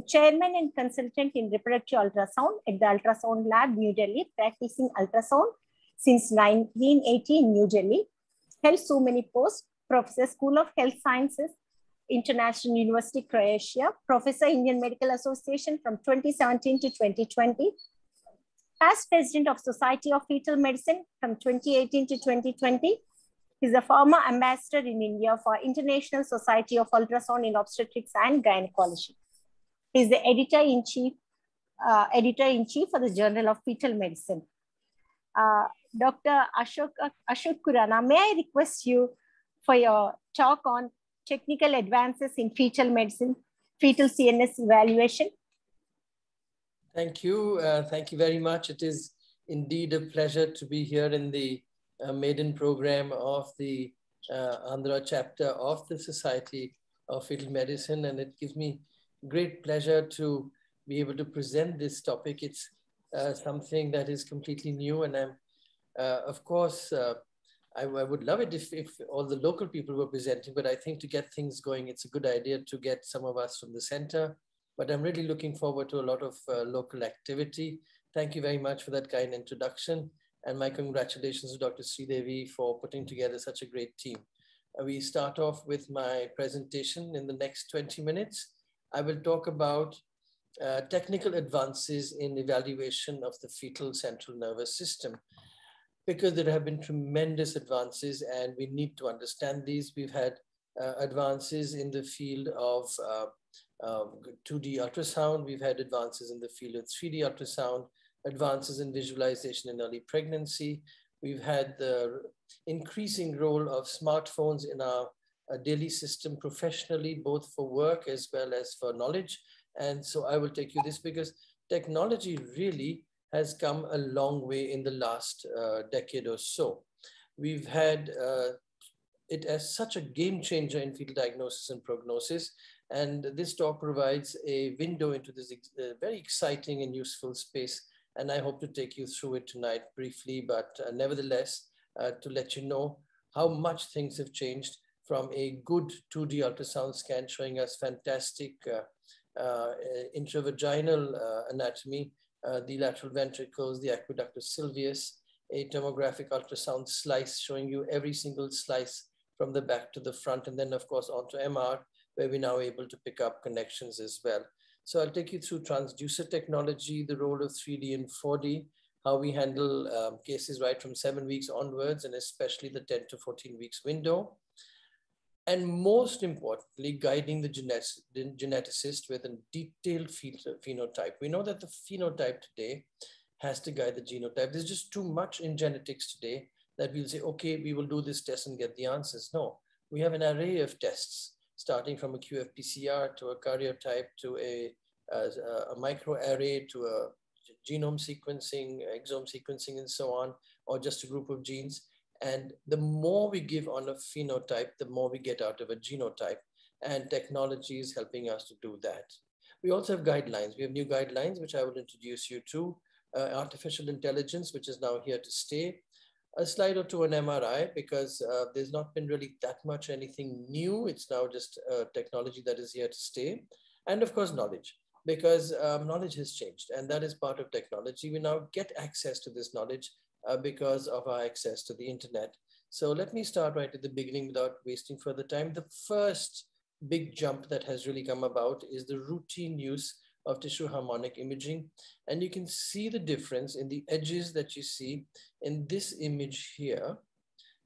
chairman and consultant in reproductive ultrasound at the Ultrasound Lab, New Delhi, practicing ultrasound since 1980 in New Delhi. Held so many posts, Professor, School of Health Sciences, International University, Croatia, Professor, Indian Medical Association from 2017 to 2020, past president of Society of Fetal Medicine from 2018 to 2020. He's a former ambassador in India for International Society of Ultrasound in Obstetrics and Gynecology. He's the editor-in-chief uh, editor-in-chief for the Journal of Fetal Medicine. Uh, Dr. Ashok, Ashok Khurana, may I request you for your talk on technical advances in fetal medicine, fetal CNS evaluation? Thank you. Uh, thank you very much. It is indeed a pleasure to be here in the uh, maiden program of the uh, Andhra chapter of the Society of Fetal Medicine. And it gives me great pleasure to be able to present this topic. It's uh, something that is completely new. And I'm, uh, of course, uh, I, I, would love it if, if all the local people were presenting, but I think to get things going, it's a good idea to get some of us from the center. But I'm really looking forward to a lot of uh, local activity. Thank you very much for that kind introduction. And my congratulations to Dr. Sridevi for putting together such a great team. Uh, we start off with my presentation in the next 20 minutes. I will talk about uh, technical advances in evaluation of the fetal central nervous system because there have been tremendous advances and we need to understand these. We've had uh, advances in the field of uh, um, 2D ultrasound. We've had advances in the field of 3D ultrasound, advances in visualization in early pregnancy. We've had the increasing role of smartphones in our uh, daily system professionally, both for work as well as for knowledge. And so I will take you this because technology really has come a long way in the last uh, decade or so. We've had uh, it as such a game changer in fetal diagnosis and prognosis. And this talk provides a window into this uh, very exciting and useful space. And I hope to take you through it tonight briefly, but uh, nevertheless, uh, to let you know how much things have changed from a good 2D ultrasound scan showing us fantastic uh, uh, intravaginal anatomy uh, the lateral ventricles, the aqueductus sylvius, a tomographic ultrasound slice showing you every single slice from the back to the front, and then of course onto MR, where we're now able to pick up connections as well. So I'll take you through transducer technology, the role of 3D and 4D, how we handle um, cases right from seven weeks onwards, and especially the 10 to 14 weeks window and most importantly, guiding the geneticist with a detailed phenotype. We know that the phenotype today has to guide the genotype. There's just too much in genetics today that we'll say, okay, we will do this test and get the answers. No, we have an array of tests, starting from a QFPCR to a karyotype to a, a, a microarray to a genome sequencing, exome sequencing, and so on, or just a group of genes. And the more we give on a phenotype, the more we get out of a genotype. And technology is helping us to do that. We also have guidelines. We have new guidelines, which I will introduce you to. Uh, artificial intelligence, which is now here to stay. A slide or two on MRI, because uh, there's not been really that much anything new. It's now just uh, technology that is here to stay. And of course, knowledge, because um, knowledge has changed. And that is part of technology. We now get access to this knowledge uh, because of our access to the internet. So let me start right at the beginning without wasting further time. The first big jump that has really come about is the routine use of tissue harmonic imaging. And you can see the difference in the edges that you see in this image here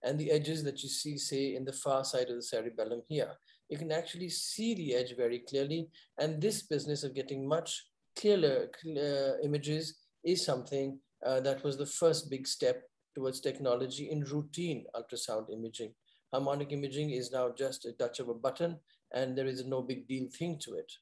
and the edges that you see, say, in the far side of the cerebellum here. You can actually see the edge very clearly. And this business of getting much clearer, clear images is something uh, that was the first big step towards technology in routine ultrasound imaging. Harmonic imaging is now just a touch of a button and there is no big deal thing to it.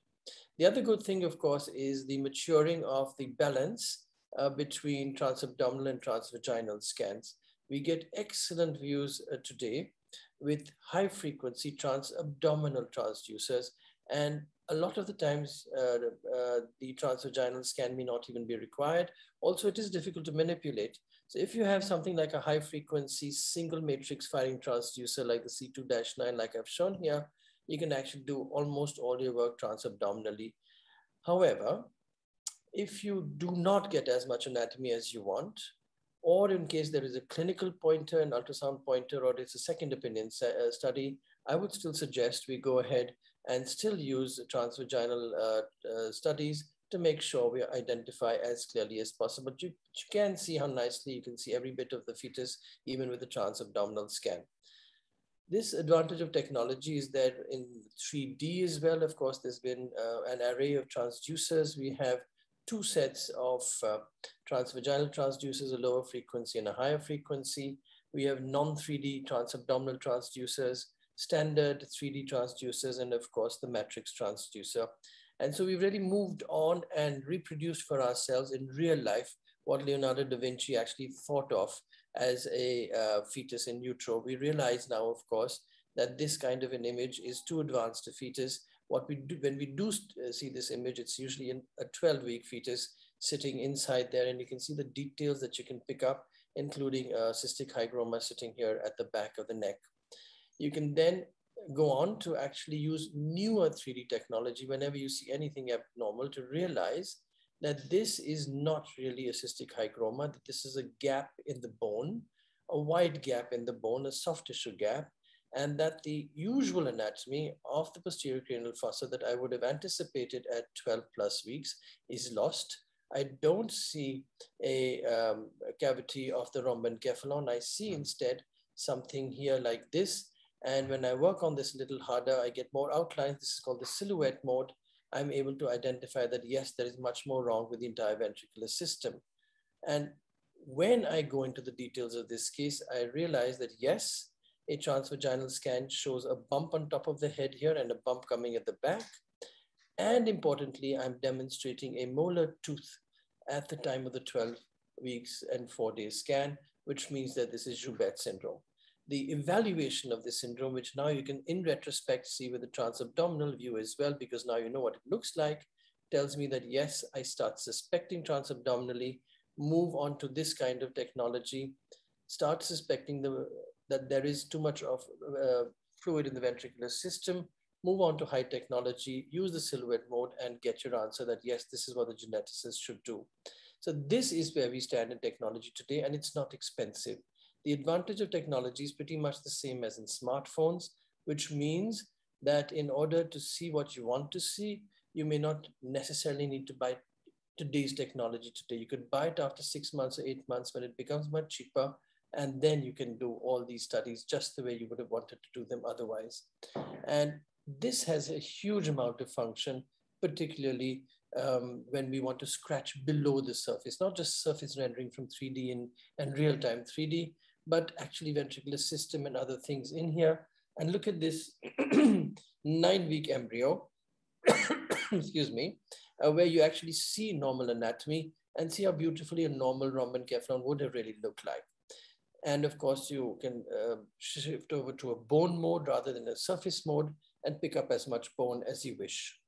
The other good thing, of course, is the maturing of the balance uh, between transabdominal and transvaginal scans. We get excellent views uh, today with high frequency transabdominal transducers and a lot of the times uh, uh, the transvaginal scan may not even be required. Also, it is difficult to manipulate. So if you have something like a high frequency single matrix firing transducer like the C2-9, like I've shown here, you can actually do almost all your work transabdominally. However, if you do not get as much anatomy as you want, or in case there is a clinical pointer, an ultrasound pointer, or it's a second opinion uh, study, I would still suggest we go ahead and still use transvaginal uh, uh, studies to make sure we identify as clearly as possible. You, you can see how nicely you can see every bit of the fetus, even with the transabdominal scan. This advantage of technology is that in 3D as well, of course, there's been uh, an array of transducers. We have two sets of uh, transvaginal transducers, a lower frequency and a higher frequency. We have non-3D transabdominal transducers, standard 3D transducers, and of course the matrix transducer. And so we've really moved on and reproduced for ourselves in real life what Leonardo da Vinci actually thought of as a uh, fetus in utero. We realize now, of course, that this kind of an image is too advanced a fetus. What we do when we do uh, see this image, it's usually in a 12 week fetus sitting inside there. And you can see the details that you can pick up, including a cystic hygroma sitting here at the back of the neck. You can then go on to actually use newer 3D technology whenever you see anything abnormal to realize that this is not really a cystic hygroma, that this is a gap in the bone, a wide gap in the bone, a soft tissue gap, and that the usual anatomy of the posterior cranial fossa that I would have anticipated at 12 plus weeks is lost. I don't see a, um, a cavity of the rhombencephalon. I see instead something here like this. And when I work on this a little harder, I get more outlines. This is called the silhouette mode. I'm able to identify that, yes, there is much more wrong with the entire ventricular system. And when I go into the details of this case, I realize that, yes, a transvaginal scan shows a bump on top of the head here and a bump coming at the back. And importantly, I'm demonstrating a molar tooth at the time of the 12 weeks and four days scan, which means that this is Joubert syndrome. The evaluation of this syndrome, which now you can in retrospect see with the transabdominal view as well, because now you know what it looks like, tells me that yes, I start suspecting transabdominally, move on to this kind of technology, start suspecting the that there is too much of uh, fluid in the ventricular system, move on to high technology, use the silhouette mode and get your answer that yes, this is what the geneticist should do. So this is where we stand in technology today and it's not expensive. The advantage of technology is pretty much the same as in smartphones, which means that in order to see what you want to see, you may not necessarily need to buy today's technology today. You could buy it after six months or eight months when it becomes much cheaper and then you can do all these studies just the way you would have wanted to do them otherwise. And this has a huge amount of function, particularly um, when we want to scratch below the surface, not just surface rendering from 3D and, and real-time 3D, but actually ventricular system and other things in here. And look at this *clears throat* nine-week embryo, *coughs* excuse me, uh, where you actually see normal anatomy and see how beautifully a normal Roman rhombencephalon would have really looked like. And of course, you can uh, shift over to a bone mode rather than a surface mode and pick up as much bone as you wish.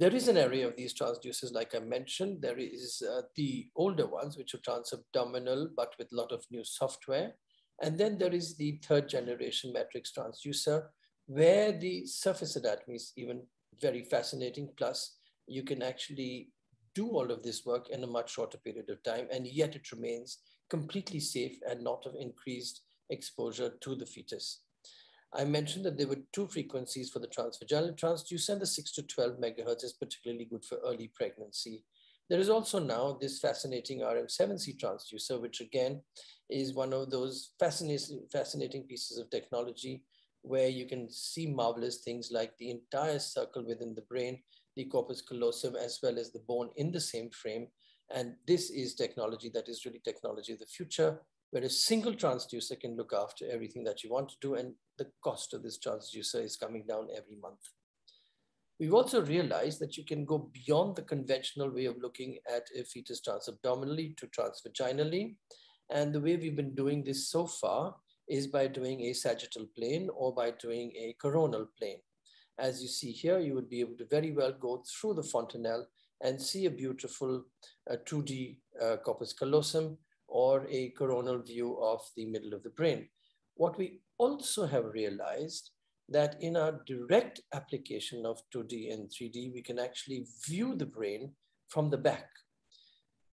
There is an array of these transducers, like I mentioned. There is uh, the older ones, which are transabdominal, but with a lot of new software. And then there is the third generation matrix transducer, where the surface anatomy is even very fascinating. Plus, you can actually do all of this work in a much shorter period of time, and yet it remains completely safe and not of increased exposure to the fetus. I mentioned that there were two frequencies for the transvaginal transducer and the 6 to 12 megahertz is particularly good for early pregnancy. There is also now this fascinating RM7C transducer, which again is one of those fascinating, fascinating pieces of technology where you can see marvelous things like the entire circle within the brain, the corpus callosum, as well as the bone in the same frame, and this is technology that is really technology of the future, where a single transducer can look after everything that you want to do. And the cost of this transducer is coming down every month. We've also realized that you can go beyond the conventional way of looking at a fetus transabdominally to transvaginally. And the way we've been doing this so far is by doing a sagittal plane or by doing a coronal plane. As you see here, you would be able to very well go through the fontanelle and see a beautiful uh, 2D uh, corpus callosum or a coronal view of the middle of the brain. What we also have realized that in our direct application of 2D and 3D, we can actually view the brain from the back.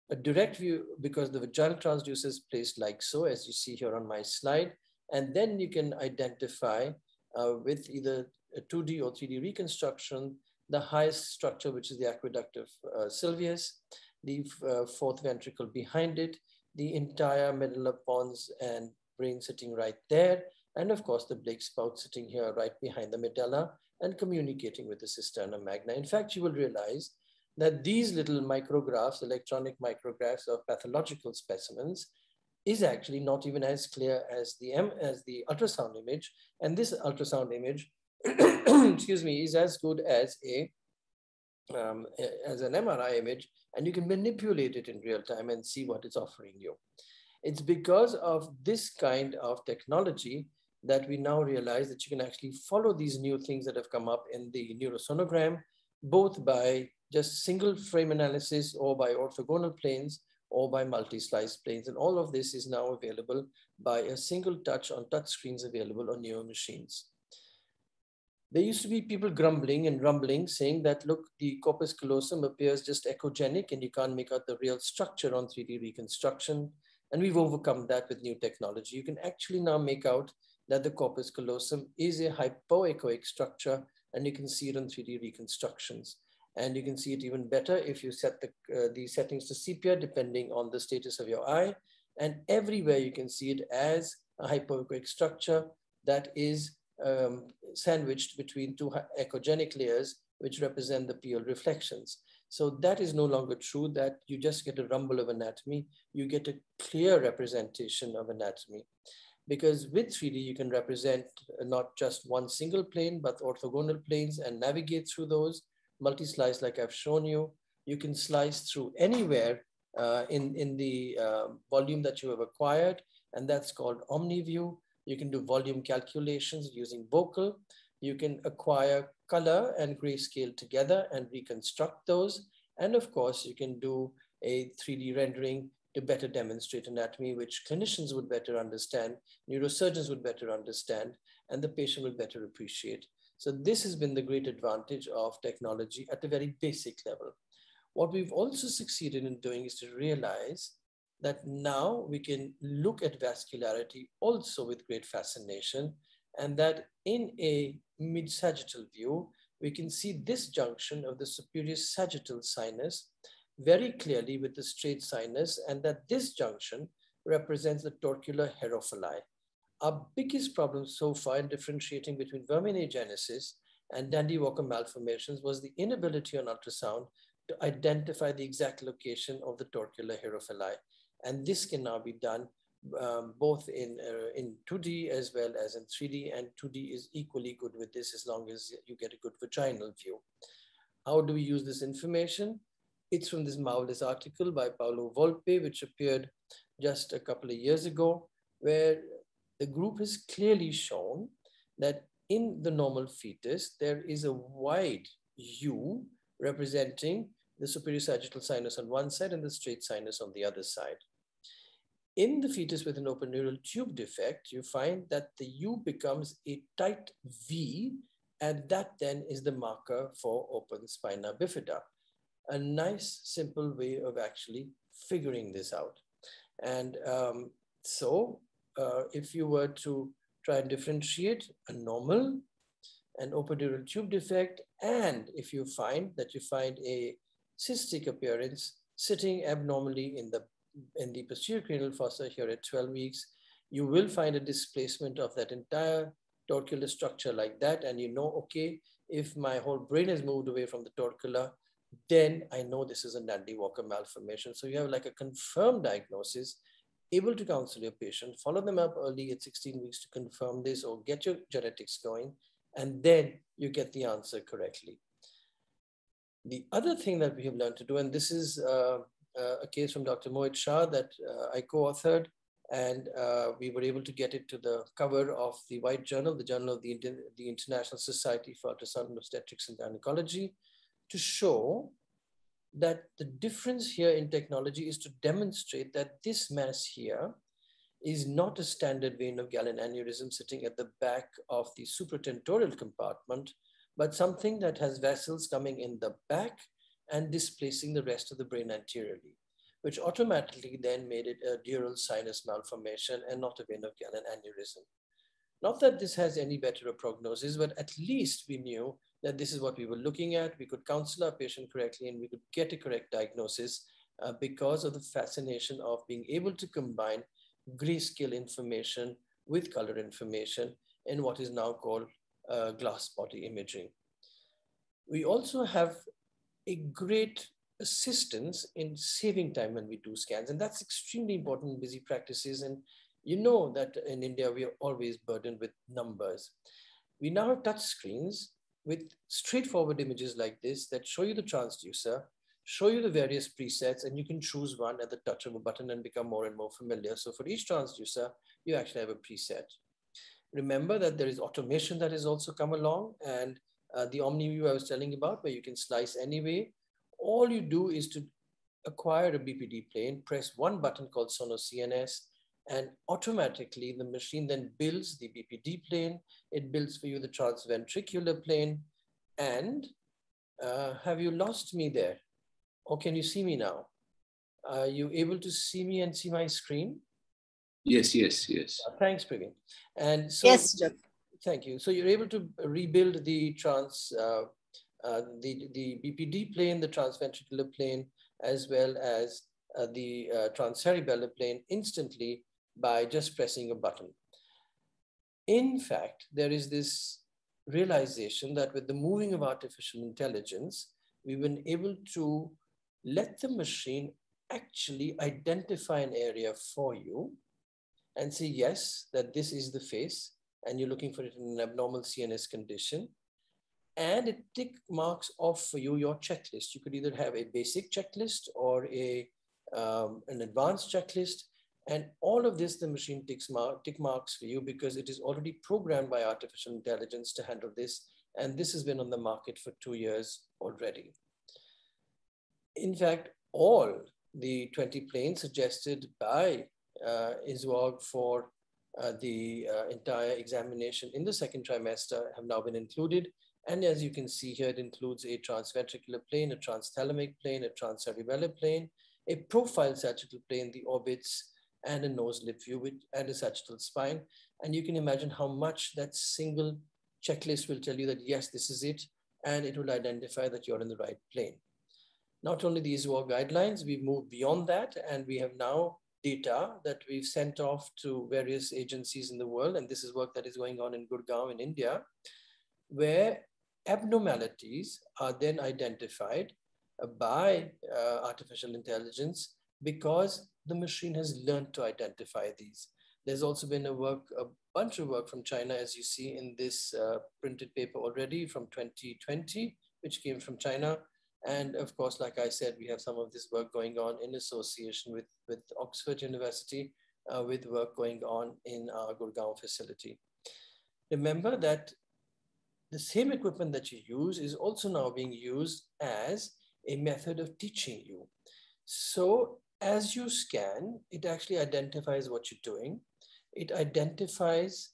A direct view, because the vaginal transducer is placed like so, as you see here on my slide, and then you can identify uh, with either a 2D or 3D reconstruction the highest structure, which is the aqueduct of uh, Sylvius, the uh, fourth ventricle behind it, the entire medulla pons and brain sitting right there, and of course the Blake's pouch sitting here right behind the medulla and communicating with the cisterna magna. In fact, you will realize that these little micrographs, electronic micrographs of pathological specimens, is actually not even as clear as the, M, as the ultrasound image. And this ultrasound image *coughs* excuse me, is as good as a um, as an MRI image, and you can manipulate it in real time and see what it's offering you. It's because of this kind of technology that we now realize that you can actually follow these new things that have come up in the neurosonogram, both by just single frame analysis or by orthogonal planes or by multi-slice planes. And all of this is now available by a single touch on touch screens available on newer machines. There used to be people grumbling and rumbling saying that, look, the corpus callosum appears just echogenic and you can't make out the real structure on 3D reconstruction. And we've overcome that with new technology. You can actually now make out that the corpus callosum is a hypoechoic structure and you can see it on 3D reconstructions. And you can see it even better if you set the, uh, the settings to sepia, depending on the status of your eye. And everywhere you can see it as a hypoechoic structure that is um, sandwiched between two echogenic layers, which represent the PL reflections. So that is no longer true that you just get a rumble of anatomy, you get a clear representation of anatomy. Because with 3D, you can represent not just one single plane, but orthogonal planes and navigate through those multi-slice like I've shown you. You can slice through anywhere uh, in, in the uh, volume that you have acquired, and that's called OmniView. You can do volume calculations using Vocal. You can acquire color and grayscale together and reconstruct those. And of course, you can do a 3D rendering to better demonstrate anatomy, which clinicians would better understand, neurosurgeons would better understand, and the patient would better appreciate. So this has been the great advantage of technology at a very basic level. What we've also succeeded in doing is to realize that now we can look at vascularity also with great fascination and that in a mid-sagittal view, we can see this junction of the superior sagittal sinus very clearly with the straight sinus and that this junction represents the torcular herophili. Our biggest problem so far in differentiating between vermian agenesis and Dandy-Walker malformations was the inability on ultrasound to identify the exact location of the torcular herophili. And this can now be done um, both in, uh, in 2D as well as in 3D, and 2D is equally good with this as long as you get a good vaginal view. How do we use this information? It's from this marvelous article by Paolo Volpe, which appeared just a couple of years ago, where the group has clearly shown that in the normal fetus, there is a wide U representing the superior sagittal sinus on one side and the straight sinus on the other side. In the fetus with an open neural tube defect, you find that the U becomes a tight V, and that then is the marker for open spina bifida. A nice, simple way of actually figuring this out. And um, so uh, if you were to try and differentiate a normal, an open neural tube defect, and if you find that you find a cystic appearance sitting abnormally in the, in the posterior cranial fossa here at 12 weeks, you will find a displacement of that entire torcular structure like that. And you know, okay, if my whole brain has moved away from the torcular, then I know this is a Dandy-Walker malformation. So you have like a confirmed diagnosis able to counsel your patient, follow them up early at 16 weeks to confirm this or get your genetics going, and then you get the answer correctly. The other thing that we have learned to do, and this is uh, uh, a case from Dr. Mohit Shah that uh, I co-authored, and uh, we were able to get it to the cover of the White Journal, the Journal of the, the International Society for Ultrasound Obstetrics and Gynecology, to show that the difference here in technology is to demonstrate that this mass here is not a standard vein of Galen aneurysm sitting at the back of the supratentorial compartment, but something that has vessels coming in the back and displacing the rest of the brain anteriorly, which automatically then made it a dural sinus malformation and not a vein of Galen aneurysm. Not that this has any better prognosis, but at least we knew that this is what we were looking at. We could counsel our patient correctly and we could get a correct diagnosis uh, because of the fascination of being able to combine grayscale information with color information in what is now called uh, glass body imaging. We also have a great assistance in saving time when we do scans, and that's extremely important in busy practices. And you know that in India, we are always burdened with numbers. we now have touch screens with straightforward images like this that show you the transducer, show you the various presets, and you can choose one at the touch of a button and become more and more familiar. So for each transducer, you actually have a preset. Remember that there is automation that has also come along and uh, the OmniView I was telling about where you can slice anyway. All you do is to acquire a BPD plane, press one button called SonoCNS, and automatically the machine then builds the BPD plane. It builds for you the transventricular plane. And uh, have you lost me there? Or can you see me now? Are you able to see me and see my screen? Yes, yes, yes. Uh, thanks, Praveen. And so, yes, Jeff. thank you. So you're able to rebuild the trans, uh, uh, the, the BPD plane, the transventricular plane, as well as uh, the uh, transcerebellar plane instantly by just pressing a button. In fact, there is this realization that with the moving of artificial intelligence, we've been able to let the machine actually identify an area for you and say, yes, that this is the face, and you're looking for it in an abnormal CNS condition. And it tick marks off for you your checklist. You could either have a basic checklist or a, um, an advanced checklist. And all of this, the machine ticks tick marks for you because it is already programmed by artificial intelligence to handle this. And this has been on the market for two years already. In fact, all the 20 planes suggested by uh, ISUOG for uh, the uh, entire examination in the second trimester have now been included. And as you can see here, it includes a transventricular plane, a transthalamic plane, a transcerebellar plane, a profile sagittal plane, the orbits, and a nose lip view and a sagittal spine. And you can imagine how much that single checklist will tell you that, yes, this is it, and it will identify that you're in the right plane. Not only these ISUOG guidelines, we've moved beyond that, and we have now data that we've sent off to various agencies in the world, and this is work that is going on in Gurgaon in India, where abnormalities are then identified by uh, artificial intelligence because the machine has learned to identify these. There's also been a work, a bunch of work from China, as you see in this uh, printed paper already from 2020, which came from China. And of course, like I said, we have some of this work going on in association with, with Oxford University, uh, with work going on in our Gurgaon facility. Remember that the same equipment that you use is also now being used as a method of teaching you. So as you scan, it actually identifies what you're doing. It identifies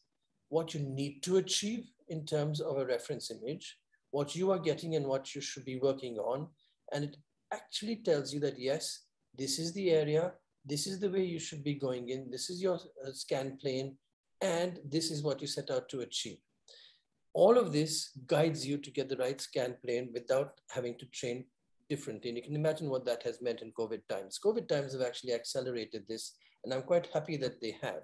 what you need to achieve in terms of a reference image, what you are getting and what you should be working on. And it actually tells you that, yes, this is the area, this is the way you should be going in, this is your uh, scan plane, and this is what you set out to achieve all of this guides you to get the right scan plane without having to train differently. And you can imagine what that has meant in COVID times. COVID times have actually accelerated this, and I'm quite happy that they have.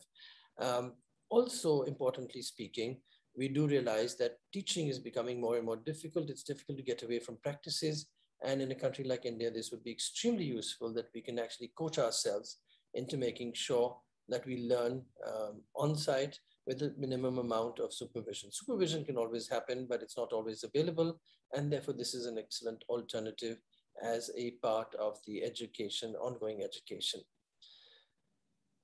Um, also, importantly speaking, we do realize that teaching is becoming more and more difficult. It's difficult to get away from practices. And in a country like India, this would be extremely useful that we can actually coach ourselves into making sure that we learn um, on site with a minimum amount of supervision. Supervision can always happen, but it's not always available. And therefore, this is an excellent alternative as a part of the education, ongoing education.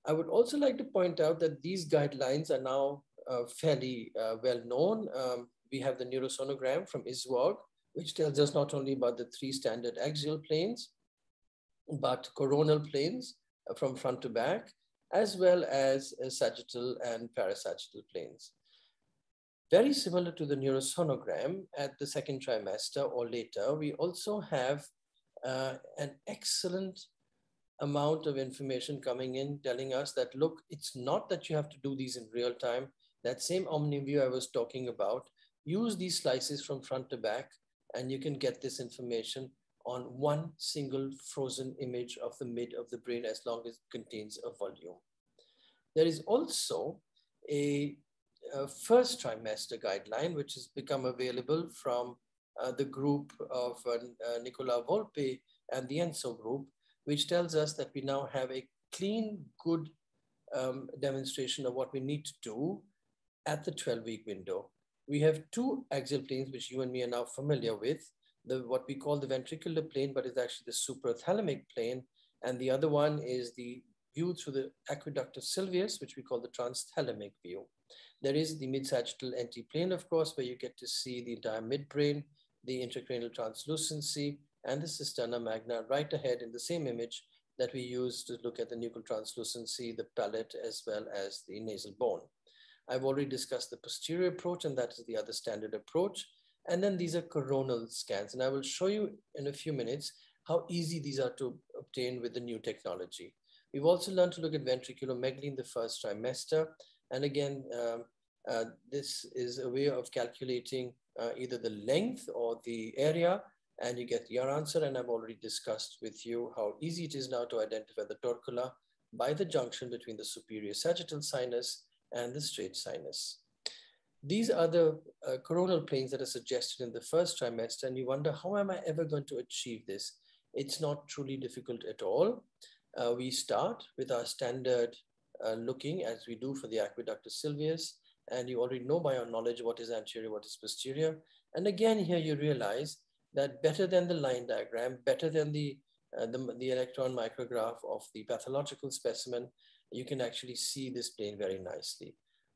I would also like to point out that these guidelines are now uh, fairly uh, well known. Um, we have the neurosonogram from ISUOG, which tells us not only about the three standard axial planes, but coronal planes uh, from front to back, as well as sagittal and parasagittal planes. Very similar to the neurosonogram at the second trimester or later, we also have uh, an excellent amount of information coming in telling us that, look, it's not that you have to do these in real time. That same OmniView I was talking about, use these slices from front to back and you can get this information on one single frozen image of the mid of the brain as long as it contains a volume. There is also a, a first trimester guideline, which has become available from uh, the group of uh, uh, Nicola Volpe and the ENSO group, which tells us that we now have a clean, good um, demonstration of what we need to do at the 12 week window. we have two axial planes, which you and me are now familiar with, the, what we call the ventricular plane, but it's actually the suprathalamic plane. And the other one is the view through the aqueduct of Sylvius, which we call the transthalamic view. There is the mid-sagittal NT plane, of course, where you get to see the entire midbrain, the intracranial translucency, and the cisterna magna right ahead in the same image that we use to look at the nuchal translucency, the palate, as well as the nasal bone. I've already discussed the posterior approach, and that is the other standard approach. And then these are coronal scans. And I will show you in a few minutes how easy these are to obtain with the new technology. We've also learned to look at ventriculomegaly in the first trimester. And again, um, uh, this is a way of calculating uh, either the length or the area, and you get your answer. And I've already discussed with you how easy it is now to identify the torcula by the junction between the superior sagittal sinus and the straight sinus. These are the uh, coronal planes that are suggested in the first trimester, and you wonder, how am I ever going to achieve this? It's not truly difficult at all. Uh, we start with our standard uh, looking as we do for the aqueductus Sylvius, and you already know by your knowledge what is anterior, what is posterior. And again, here you realize that better than the line diagram, better than the, uh, the, the electron micrograph of the pathological specimen, you can actually see this plane very nicely.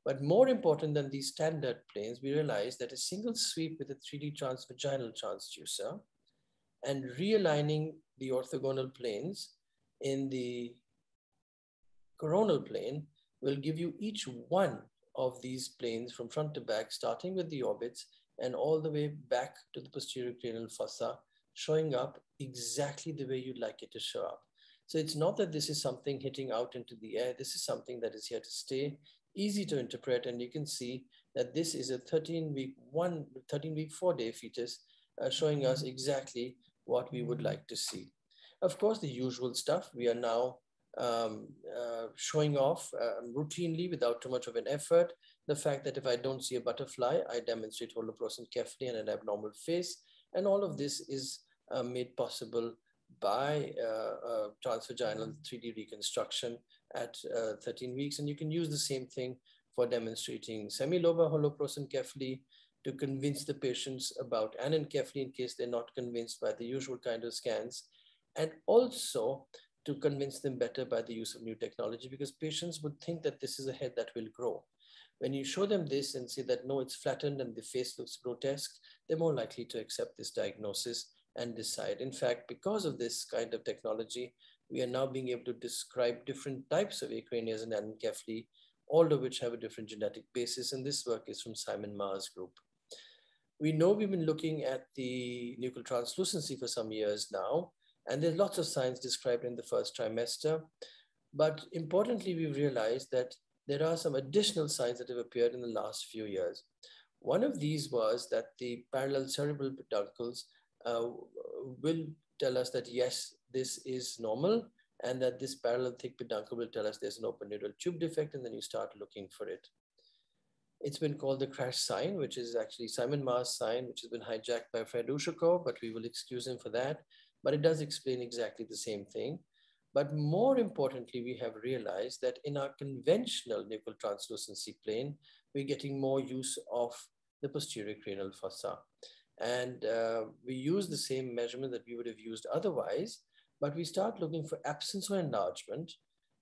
But more important than these standard planes, we realize that a single sweep with a 3D transvaginal transducer and realigning the orthogonal planes in the coronal plane will give you each one of these planes from front to back, starting with the orbits and all the way back to the posterior cranial fossa, showing up exactly the way you'd like it to show up. So it's not that this is something hitting out into the air. This is something that is here to stay, easy to interpret. And you can see that this is a 13 week, one, 13 week, four day fetus uh, showing us exactly what we would like to see. Of course, the usual stuff, we are now um, uh, showing off uh, routinely without too much of an effort. The fact that if I don't see a butterfly, I demonstrate holoprosencephaly and an abnormal face. And all of this is uh, made possible by uh, uh, transvaginal 3D reconstruction at uh, 13 weeks. And you can use the same thing for demonstrating semilobar holoprosencephaly to convince the patients about anencephaly in case they're not convinced by the usual kind of scans. And also to convince them better by the use of new technology because patients would think that this is a head that will grow. When you show them this and say that no, it's flattened and the face looks grotesque, they're more likely to accept this diagnosis and decide. In fact, because of this kind of technology, we are now being able to describe different types of acranias and anencephaly, all of which have a different genetic basis. And this work is from Simon Meagher's group. We know we've been looking at the nuchal translucency for some years now, and there's lots of signs described in the first trimester. But importantly, we've realized that there are some additional signs that have appeared in the last few years. One of these was that the parallel cerebral peduncles uh, will tell us that yes, this is normal and that this parallel thick peduncle will tell us there's an open neural tube defect and then you start looking for it. It's been called the crash sign, which is actually Simon Meagher's sign, which has been hijacked by Fred Ushakov, but we will excuse him for that. But it does explain exactly the same thing. But more importantly, we have realized that in our conventional nuchal translucency plane, we're getting more use of the posterior cranial fossa. And uh, we use the same measurement that we would have used otherwise, but we start looking for absence or enlargement.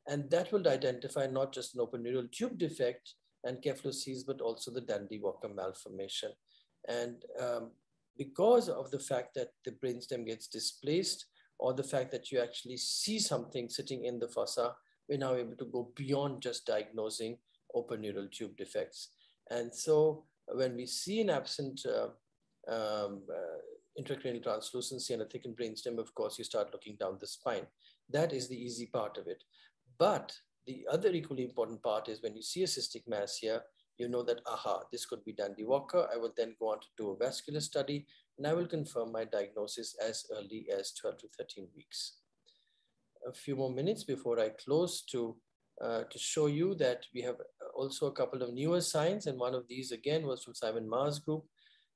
And that will identify not just an open neural tube defect and cephaloceles, but also the Dandy Walker malformation. And um, because of the fact that the brainstem gets displaced or the fact that you actually see something sitting in the fossa, we're now able to go beyond just diagnosing open neural tube defects. And so when we see an absent uh, um, uh, intracranial translucency and a thickened brainstem, of course, you start looking down the spine. That is the easy part of it. But the other equally important part is when you see a cystic mass here, you know that, aha, this could be Dandy Walker. I will then go on to do a vascular study and I will confirm my diagnosis as early as 12 to 13 weeks. A few more minutes before I close to, uh, to show you that we have also a couple of newer signs and one of these again was from Simon Meagher's group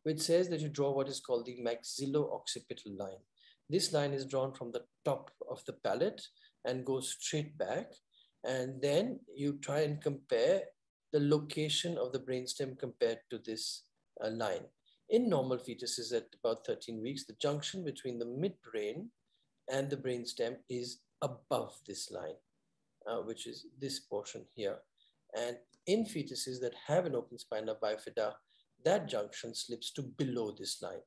which says that you draw what is called the maxillo-occipital line. This line is drawn from the top of the palate and goes straight back. And then you try and compare the location of the brainstem compared to this uh, line. In normal fetuses at about 13 weeks, the junction between the midbrain and the brainstem is above this line, uh, which is this portion here. And in fetuses that have an open spina bifida, that junction slips to below this line.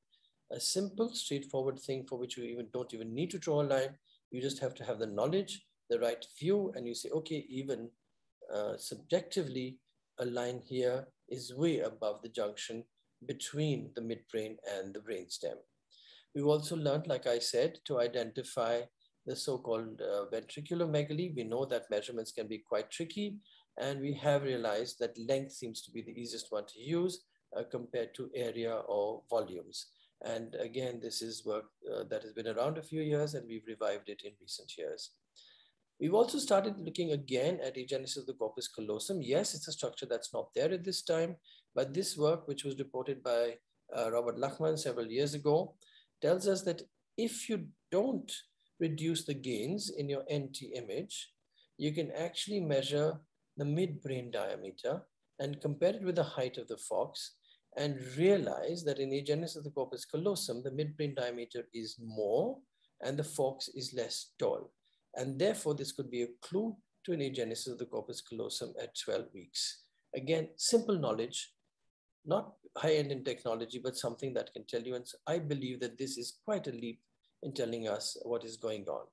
A simple, straightforward thing for which you even don't even need to draw a line. You just have to have the knowledge, the right view, and you say, okay, even uh, subjectively, a line here is way above the junction between the midbrain and the brainstem. We've also learned, like I said, to identify the so-called uh, ventriculomegaly. We know that measurements can be quite tricky, and we have realized that length seems to be the easiest one to use compared to area or volumes. And again, this is work uh, that has been around a few years, and we've revived it in recent years. We've also started looking again at agenesis of the corpus callosum. Yes, it's a structure that's not there at this time, but this work, which was reported by uh, Robert Lachmann several years ago, tells us that if you don't reduce the gains in your NT image, you can actually measure the midbrain diameter and compare it with the height of the falx and realize that in agenesis of the corpus callosum, the midbrain diameter is more and the falx is less tall. And therefore, this could be a clue to an agenesis of the corpus callosum at 12 weeks. Again, simple knowledge, not high-end in technology, but something that can tell you. And so I believe that this is quite a leap in telling us what is going on.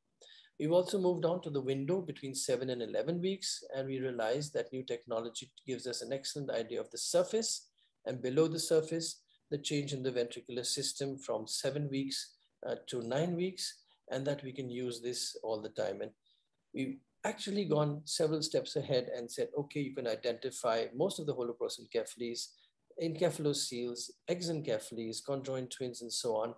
We've also moved on to the window between seven and 11 weeks, and we realized that new technology gives us an excellent idea of the surface and below the surface, the change in the ventricular system from seven weeks uh, to nine weeks, and that we can use this all the time. And we've actually gone several steps ahead and said, okay, you can identify most of the holoprosencephalies, encephalocele, exencephalies, conjoined twins, and so on,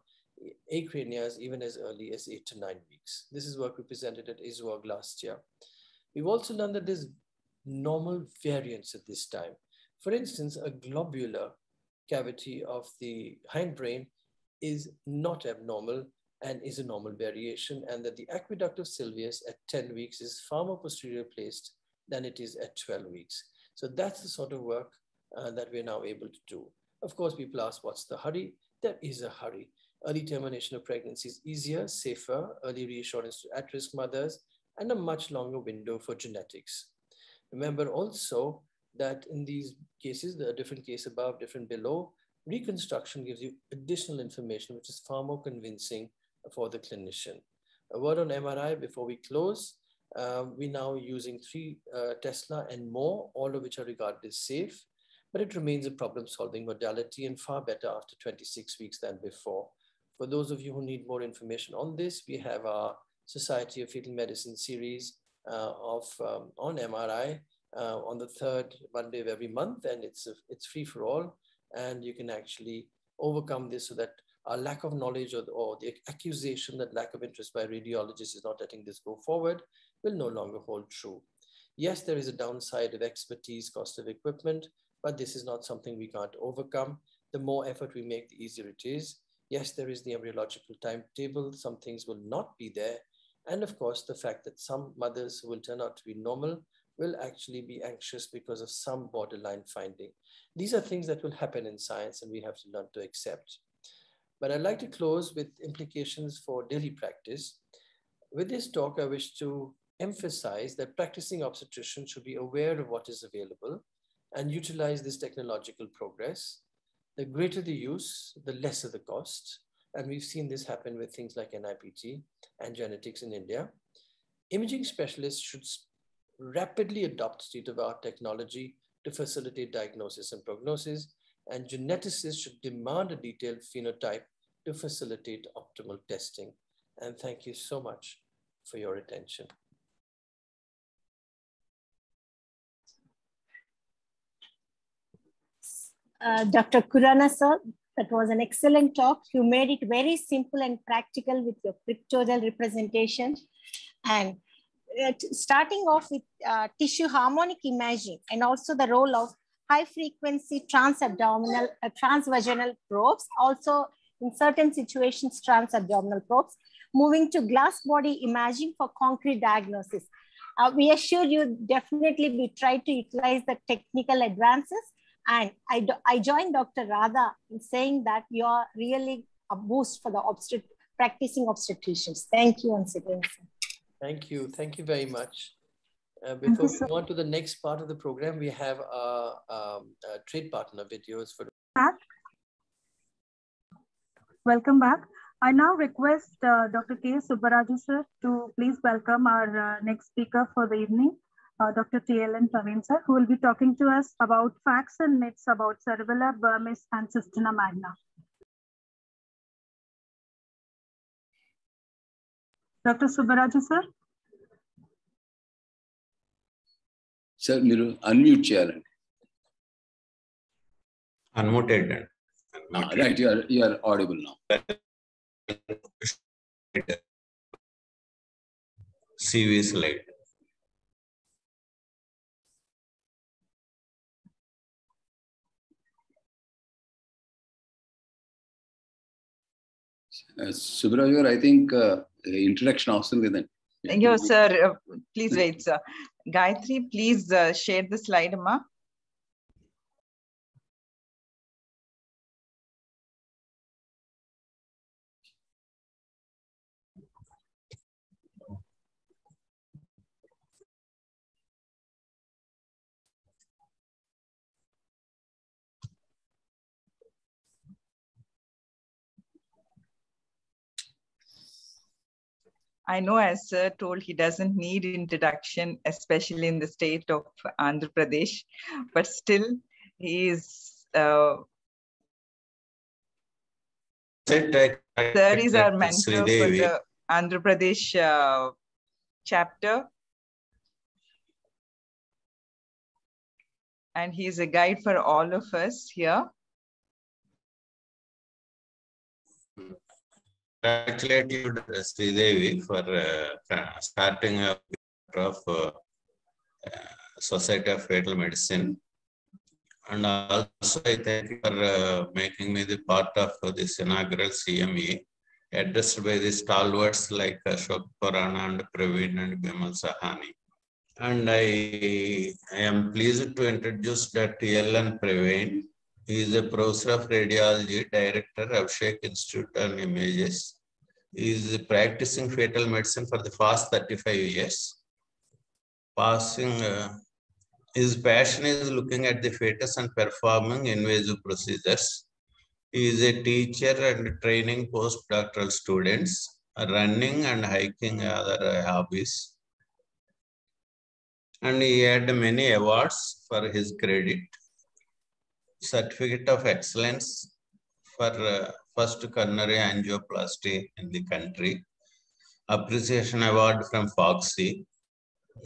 acranias, even as early as eight to nine weeks. This is work we presented at ISUOG last year. We've also learned that there's normal variance at this time. For instance, a globular cavity of the hindbrain is not abnormal and is a normal variation, and that the aqueduct of Sylvius at 10 weeks is far more posterior placed than it is at 12 weeks. So that's the sort of work uh, that we're now able to do. Of course, people ask, what's the hurry? There is a hurry. Early termination of pregnancy is easier, safer, early reassurance to at-risk mothers, and a much longer window for genetics. Remember also that in these cases, the different case above, different below, reconstruction gives you additional information, which is far more convincing for the clinician. A word on MRI before we close. Um, we're now using three uh, Tesla and more, all of which are regarded as safe, but it remains a problem solving modality and far better after 26 weeks than before. For those of you who need more information on this, we have our Society of Fetal Medicine series uh, of um, on MRI uh, on the third Monday of every month, and it's a, it's free for all, and you can actually overcome this so that our lack of knowledge or or the accusation that lack of interest by radiologists is not letting this go forward will no longer hold true. Yes, there is a downside of expertise, cost of equipment, but this is not something we can't overcome. The more effort we make, the easier it is. Yes, there is the embryological timetable. Some things will not be there. And of course, the fact that some mothers will turn out to be normal will actually be anxious because of some borderline finding. These are things that will happen in science and we have to learn to accept. But I'd like to close with implications for daily practice. With this talk, I wish to emphasize that practicing obstetrician should be aware of what is available and utilize this technological progress. The greater the use, the lesser the cost. And we've seen this happen with things like NIPT and genetics in India. Imaging specialists should rapidly adopt state-of-art technology to facilitate diagnosis and prognosis, and geneticists should demand a detailed phenotype to facilitate optimal testing. And thank you so much for your attention. Uh, Dr. Khurana sir, that was an excellent talk. You made it very simple and practical with your pictorial representation. And starting off with uh, tissue harmonic imaging and also the role of high frequency transabdominal, uh, transvaginal probes, also in certain situations, transabdominal probes, moving to glass body imaging for concrete diagnosis. Uh, we assure you definitely we try to utilize the technical advances, And I, I joined Dr. Radha in saying that you are really a boost for the obstet practicing obstetricians. Thank you once again. Thank you. Thank you very much. Uh, before we go on to the next part of the program, we have our um, trade partner videos for. Back. Welcome back. I now request uh, Dr. K. Subbaraju sir to please welcome our uh, next speaker for the evening, uh, Dr. T.L.N. Praveen sir, who will be talking to us about facts and myths about cerebellar, vermis, and Cisterna magna. Dr. Subbaraju sir. Sir మీరు unmute చేయాలండి unmuted right you are you are audible now CV slide. Subbaraju garu I think introduction అవసరం లేదండి Yo, sir, uh, please wait, sir. Gayatri, please uh, share the I know, as Sir told, he doesn't need introduction, especially in the state of Andhra Pradesh, but still, he is. Uh, Sir is our mentor for the Andhra Pradesh uh, chapter. And he is a guide for all of us here. Congratulate you. Sridevi, for uh, starting a of uh, Society of Fetal Medicine. And also, I thank you for uh, making me the part of this inaugural CME, addressed by the stalwarts like Ashok Khurana and Praveen and Bimal Sahani. And I, I am pleased to introduce Dr. L.N. Praveen. He is a professor of radiology, director of Sheikh Institute on Images. He is practicing fetal medicine for the past 35 years. Passing, uh, his passion is looking at the fetus and performing invasive procedures. He is a teacher and training postdoctoral students, running and hiking other hobbies. And he had many awards for his credit certificate of excellence for uh, first coronary angioplasty in the country, appreciation award from FOGSI,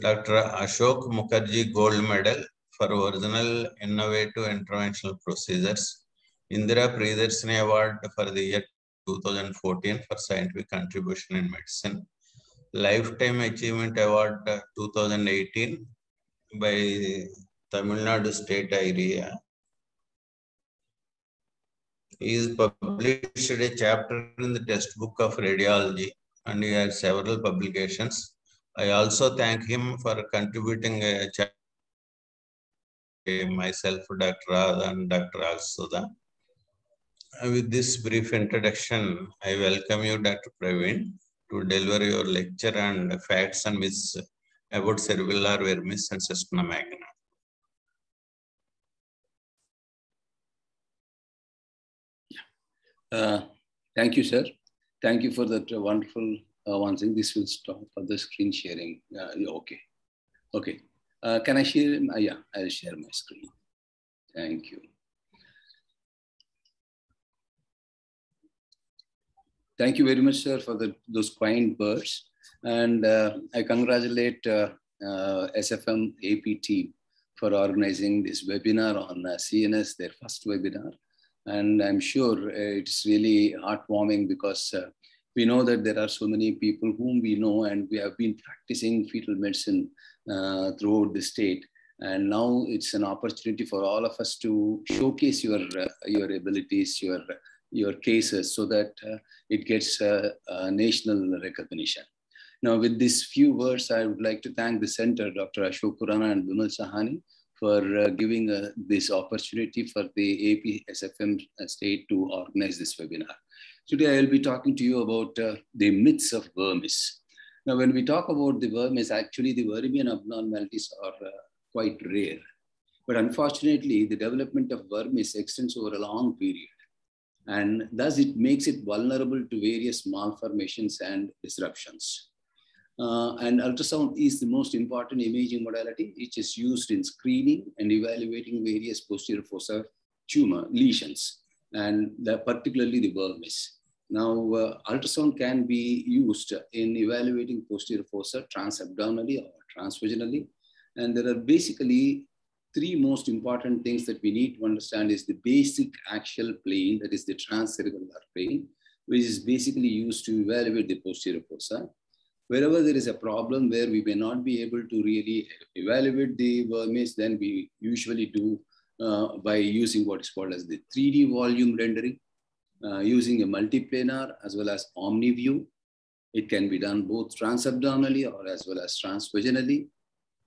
Dr. Ashok Mukherjee Gold Medal for original innovative interventional procedures, Indira Priyadarshini Award for the year 2014 for scientific contribution in medicine, Lifetime Achievement Award 2018 by Tamil Nadu State he is published a chapter in the textbook of radiology and he has several publications. I also thank him for contributing a chapter myself, Dr. Radha and Dr. Alsuda. With this brief introduction, I welcome you, Dr. Praveen, to deliver your lecture and facts and myths about cerebellar vermis and cisterna magna. Uh, thank you, sir. Thank you for that wonderful uh, one thing. This will stop for the screen sharing. Uh, okay. Okay. Uh, can I share? Uh, yeah, I'll share my screen. Thank you. Thank you very much, sir, for the, those kind words. And uh, I congratulate SFM AP team for organizing this webinar on CNS, their first webinar. And I'm sure it's really heartwarming because uh, we know that there are so many people whom we know and we have been practicing fetal medicine uh, throughout the state. And now it's an opportunity for all of us to showcase your, uh, your abilities, your, your cases so that it gets national recognition. Now, with these few words, I would like to thank the center, Dr. Ashok Khurana and Bimal Sahani, for uh, giving uh, this opportunity for the AP SFM state to organize this webinar. Today I will be talking to you about uh, the myths of vermis. Now, when we talk about the vermis, actually the vermian abnormalities are uh, quite rare. But unfortunately, the development of vermis extends over a long period. And thus it makes it vulnerable to various malformations and disruptions. Uh, and ultrasound is the most important imaging modality, which is used in screening and evaluating various posterior fossa tumor lesions, and particularly the vermis. Now, uh, ultrasound can be used in evaluating posterior fossa transabdominally or transvaginally. And there are basically three most important things that we need to understand is the basic axial plane, that is the transcerebellar plane, which is basically used to evaluate the posterior fossa wherever there is a problem where we may not be able to really evaluate the vermis, then we usually do uh, by using what is called as the 3D volume rendering, uh, using a multiplanar as well as OmniView. It can be done both transabdominally or as well as transvaginally.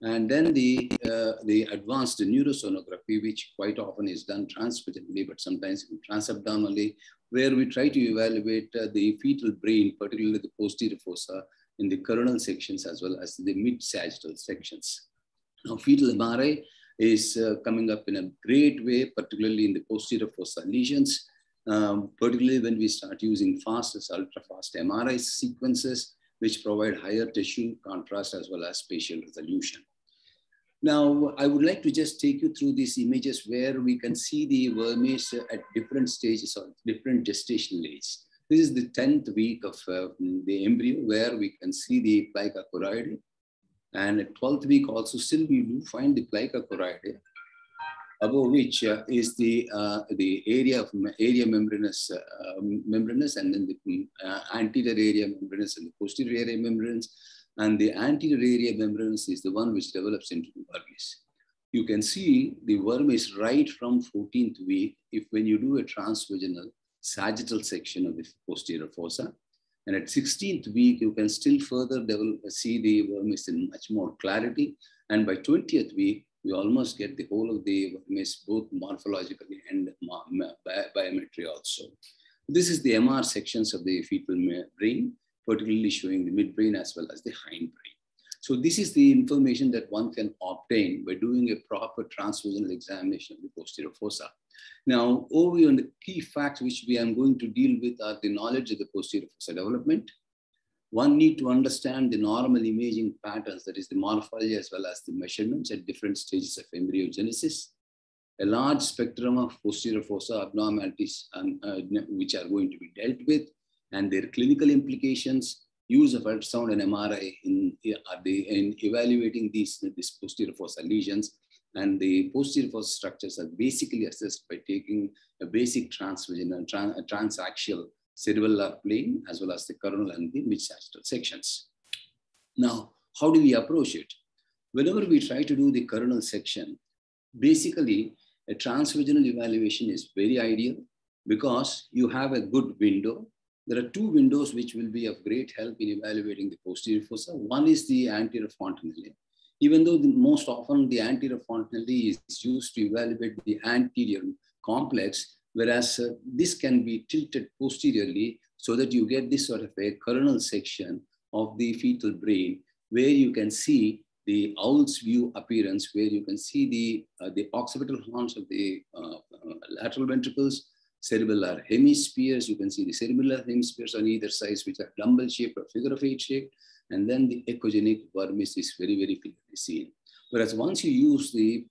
And then the, uh, the advanced neurosonography, which quite often is done transvaginally, but sometimes transabdominally, where we try to evaluate uh, the fetal brain, particularly the posterior fossa, in the coronal sections as well as the mid-sagittal sections. Now, fetal MRI is uh, coming up in a great way, particularly in the posterior fossa lesions, um, particularly when we start using fast as ultra-fast MRI sequences, which provide higher tissue contrast as well as spatial resolution. Now, I would like to just take you through these images where we can see the vermis at different stages or different gestational age. This is the 10th week of uh, the embryo where we can see the plica choroidae. And at 12th week also still we do find the plica choroidae, above which uh, is the, uh, the area of area membranous, uh, membranous and then the uh, anterior area membranous and the posterior area membranous. And the anterior area membranous is the one which develops into the vermis. You can see the vermis right from 14th week if when you do a transvaginal sagittal section of the posterior fossa. And at 16th week, you can still further develop, see the vermis in much more clarity. And by 20th week, we almost get the whole of the vermis, both morphologically and biometry also. This is the MR sections of the fetal brain, particularly showing the midbrain as well as the hindbrain. So this is the information that one can obtain by doing a proper transvaginal examination of the posterior fossa. Now, over on the key facts which we are going to deal with are the knowledge of the posterior fossa development. One need to understand the normal imaging patterns, that is the morphology as well as the measurements at different stages of embryogenesis. A large spectrum of posterior fossa abnormalities um, uh, which are going to be dealt with and their clinical implications, use of ultrasound and MRI in, in evaluating these, these posterior fossa lesions and the posterior fossa structures are basically assessed by taking a basic transvaginal, trans, transaxial cerebellar plane, as well as the coronal and the mid-sagittal sections. Now, how do we approach it? Whenever we try to do the coronal section, basically a transvaginal evaluation is very ideal because you have a good window. There are two windows which will be of great help in evaluating the posterior fossa. One is the anterior fontanelle, even though the, most often the anterior fontanelle is used to evaluate the anterior complex, whereas uh, this can be tilted posteriorly so that you get this sort of a coronal section of the fetal brain where you can see the owl's view appearance, where you can see the, uh, the occipital horns of the uh, uh lateral ventricles, cerebellar hemispheres. You can see the cerebellar hemispheres on either side, which are dumbbell shaped or figure of eight shaped and then the echogenic vermis is very, very clearly seen. Whereas once you use the,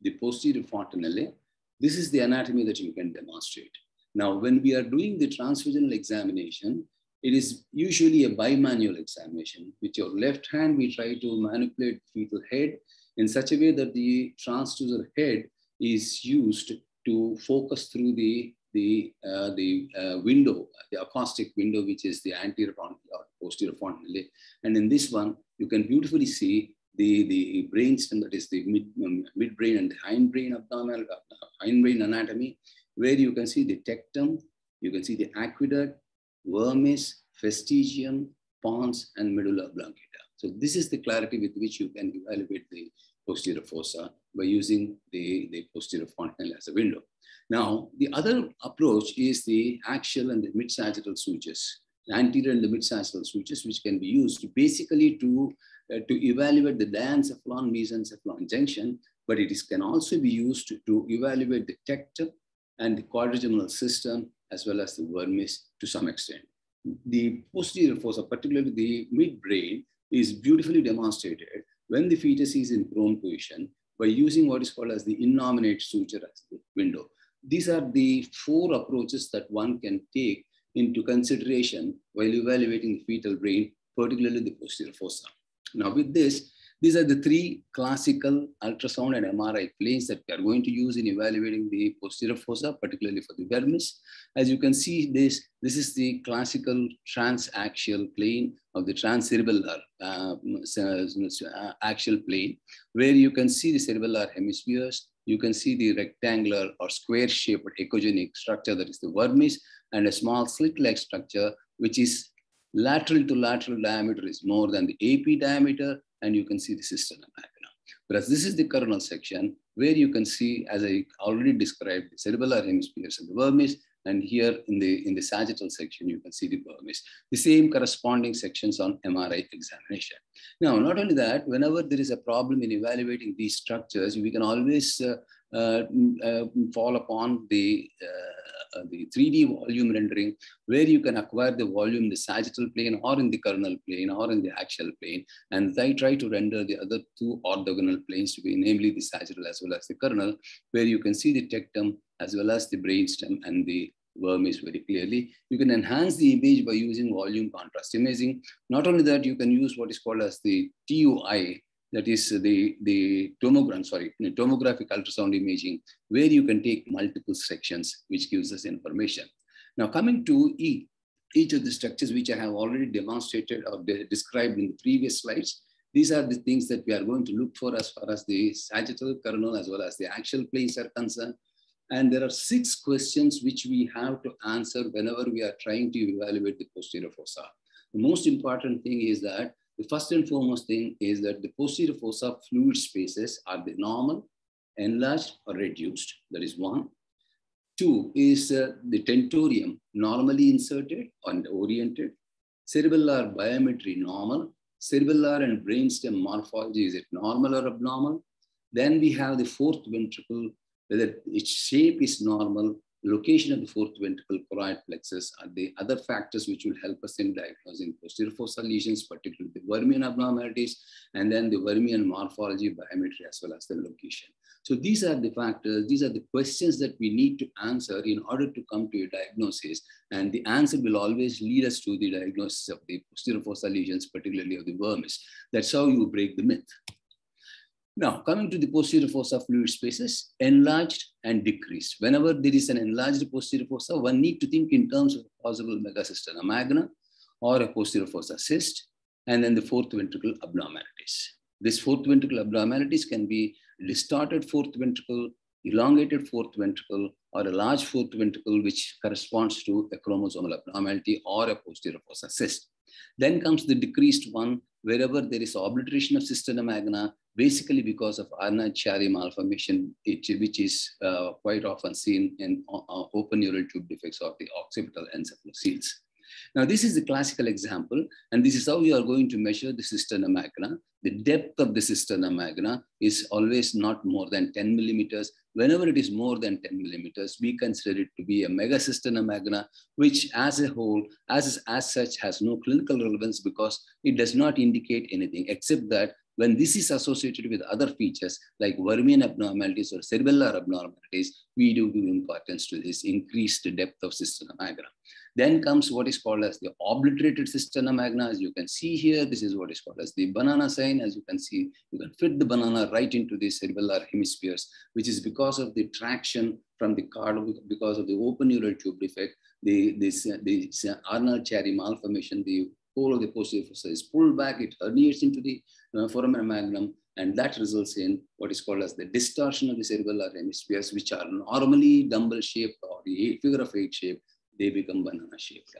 the posterior fontanelle, this is the anatomy that you can demonstrate. Now, when we are doing the transvaginal examination, it is usually a bimanual examination. With your left hand, we try to manipulate fetal head in such a way that the transducer head is used to focus through the the, uh, the uh, window, the acoustic window, which is the anterior or posterior fontanelle. And in this one, you can beautifully see the, the brainstem, that is the mid, um, midbrain and hindbrain abdominal, uh, hindbrain anatomy, where you can see the tectum, you can see the aqueduct, vermis, fastigium, pons, and medulla oblongata. So this is the clarity with which you can evaluate the posterior fossa by using the, the posterior fontanel as a window. Now, the other approach is the axial and the mid-sagittal sutures, the anterior and the mid-sagittal sutures, which can be used basically to, uh, to evaluate the diencephalon mesencephalon junction, but it is, can also be used to, to evaluate the tectum and the quadrigeminal system, as well as the vermis to some extent. The posterior fossa, particularly the midbrain, is beautifully demonstrated when the fetus is in prone position by using what is called as the innominate suture window. These are the four approaches that one can take into consideration while evaluating the fetal brain, particularly the posterior fossa. Now with this, these are the three classical ultrasound and MRI planes that we are going to use in evaluating the posterior fossa, particularly for the vermis. As you can see, this, this is the classical transaxial plane of the transcerebellar uh, uh, axial plane, where you can see the cerebellar hemispheres, you can see the rectangular or square-shaped echogenic structure that is the vermis, and a small slit-like structure, which is lateral to lateral diameter is more than the AP diameter, and you can see the cisterna magna. Whereas this is the coronal section where you can see, as I already described, the cerebellar hemispheres and the vermis, and here in the, in the sagittal section, you can see the vermis. The same corresponding sections on MRI examination. Now, not only that, whenever there is a problem in evaluating these structures, we can always uh, Uh, mm, uh, mm, fall upon the, uh, uh the 3D volume rendering, where you can acquire the volume in the sagittal plane or in the coronal plane or in the axial plane. And they try to render the other two orthogonal planes to be namely the sagittal as well as the coronal, where you can see the tectum as well as the brainstem and the vermis very clearly. You can enhance the image by using volume contrast imaging. Not only that, you can use what is called as the TUI, that is the, the tomogram, sorry, tomographic ultrasound imaging, where you can take multiple sections, which gives us information. Now coming to E, each of the structures which I have already demonstrated or de described in the previous slides, these are the things that we are going to look for as far as the sagittal, coronal, as well as the axial planes are concerned. And there are six questions which we have to answer whenever we are trying to evaluate the posterior fossa. The most important thing is that the first and foremost thing is that the posterior fossa fluid spaces are the normal, enlarged, or reduced. That is one. Two is uh, the tentorium normally inserted and oriented. Cerebellar biometry normal. Cerebellar and brainstem morphology, is it normal or abnormal? Then we have the fourth ventricle whether its shape is normal, location of the fourth ventricle, choroid plexus are the other factors which will help us in diagnosing posterior fossa lesions, particularly the vermian abnormalities, and then the vermian morphology, biometry, as well as the location. So these are the factors, these are the questions that we need to answer in order to come to a diagnosis. And the answer will always lead us to the diagnosis of the posterior fossa lesions, particularly of the vermis. That's how you break the myth. Now, coming to the posterior fossa fluid spaces, enlarged and decreased. Whenever there is an enlarged posterior fossa, one need to think in terms of possible megacisterna magna or a posterior fossa cyst, and then the fourth ventricle abnormalities. This fourth ventricle abnormalities can be distorted fourth ventricle, elongated fourth ventricle, or a large fourth ventricle, which corresponds to a chromosomal abnormality or a posterior fossa cyst. Then comes the decreased one, wherever there is obliteration of cisterna magna, basically because of Arnold-Chiari malformation, which is uh, quite often seen in uh, open neural tube defects of the occipital encephalocele. Now, this is the classical example, and this is how we are going to measure the cisterna magna. The depth of the cisterna magna is always not more than 10 millimeters. Whenever it is more than 10 millimeters, we consider it to be a megacisterna magna, which as a whole, as, as such, has no clinical relevance because it does not indicate anything except that when this is associated with other features like vermian abnormalities or cerebellar abnormalities, we do give importance to this increased depth of cisterna magna. Then comes what is called as the obliterated cisterna magna. As you can see here, this is what is called as the banana sign. As you can see, you can fit the banana right into the cerebellar hemispheres, which is because of the traction from the card, because of the open neural tube defect, the, this, this uh, Arnold-Chiari malformation, the whole of the posterior fossa is pulled back, it herniates into the uh, foramen magnum, and that results in what is called as the distortion of the cerebellar hemispheres, which are normally dumbbell shaped or the figure of eight shape, they become banana shaped.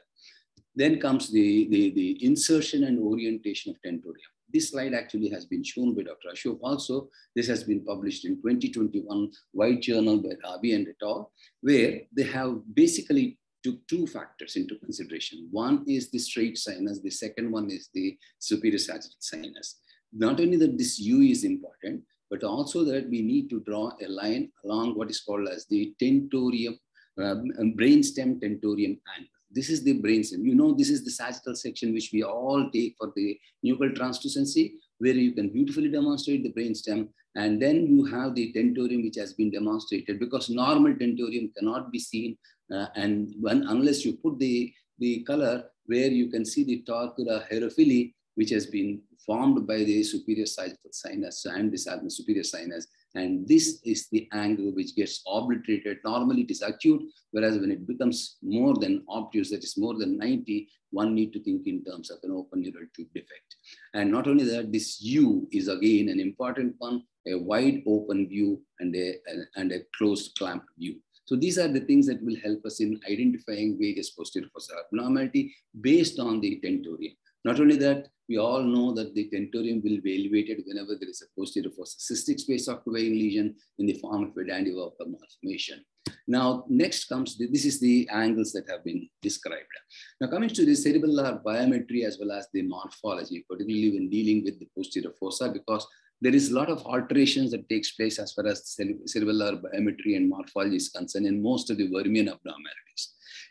Then comes the, the, the insertion and orientation of tentorium. This slide actually has been shown by Dr. Ashok also. This has been published in 2021 White Journal by Rabi and et al., where they have basically took two factors into consideration. One is the straight sinus. The second one is the superior sagittal sinus. Not only that this U is important, but also that we need to draw a line along what is called as the tentorium, um, brainstem tentorium angle. This is the brainstem. You know, this is the sagittal section which we all take for the nuchal translucency, where you can beautifully demonstrate the brainstem. And then you have the tentorium, which has been demonstrated because normal tentorium cannot be seen. Uh, and when, unless you put the, the color where you can see the torcular herophili, which has been formed by the superior sagittal sinus and the superior sinus. And this is the angle which gets obliterated. Normally it is acute, whereas when it becomes more than obtuse, that is more than 90, one need to think in terms of an open neural tube defect. And not only that, this U is again an important one, a wide open view and a, and a closed clamp view. So these are the things that will help us in identifying various posterior fossa abnormality based on the tentorium. Not only that, we all know that the tentorium will be elevated whenever there is a posterior fossa cystic space occupying lesion in the form of a Dandy Walker malformation. Now, next comes, the, this is the angles that have been described. Now, coming to the cerebellar biometry as well as the morphology, particularly when dealing with the posterior fossa, because there is a lot of alterations that takes place as far as cerebellar biometry and morphology is concerned in most of the Vermian abnormalities.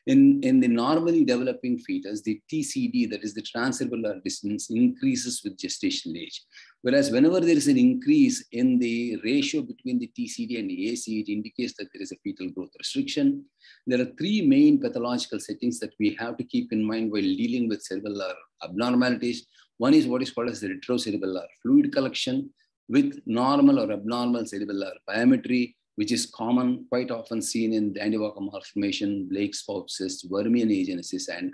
In, in the normally developing fetus, the TCD, that is the transcerebellar distance, increases with gestational age. Whereas whenever there is an increase in the ratio between the TCD and the AC, it indicates that there is a fetal growth restriction. There are three main pathological settings that we have to keep in mind while dealing with cerebellar abnormalities. One is what is called as the retrocerebellar fluid collection with normal or abnormal cerebellar biometry which is common, quite often seen in Dandy-Walker malformation, Blake's pouch cyst, Vermian agenesis, and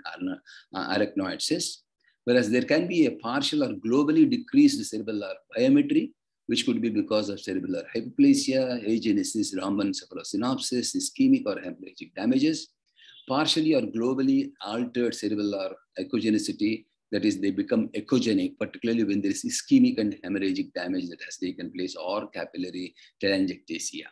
uh, arachnoid cyst. Whereas there can be a partial or globally decreased cerebellar biometry, which could be because of cerebellar hypoplasia, agenesis, rhombencephalosynapsis, ischemic or hemorrhagic damages, partially or globally altered cerebellar echogenicity, that is, they become echogenic, particularly when there is ischemic and hemorrhagic damage that has taken place or capillary telangiectasia.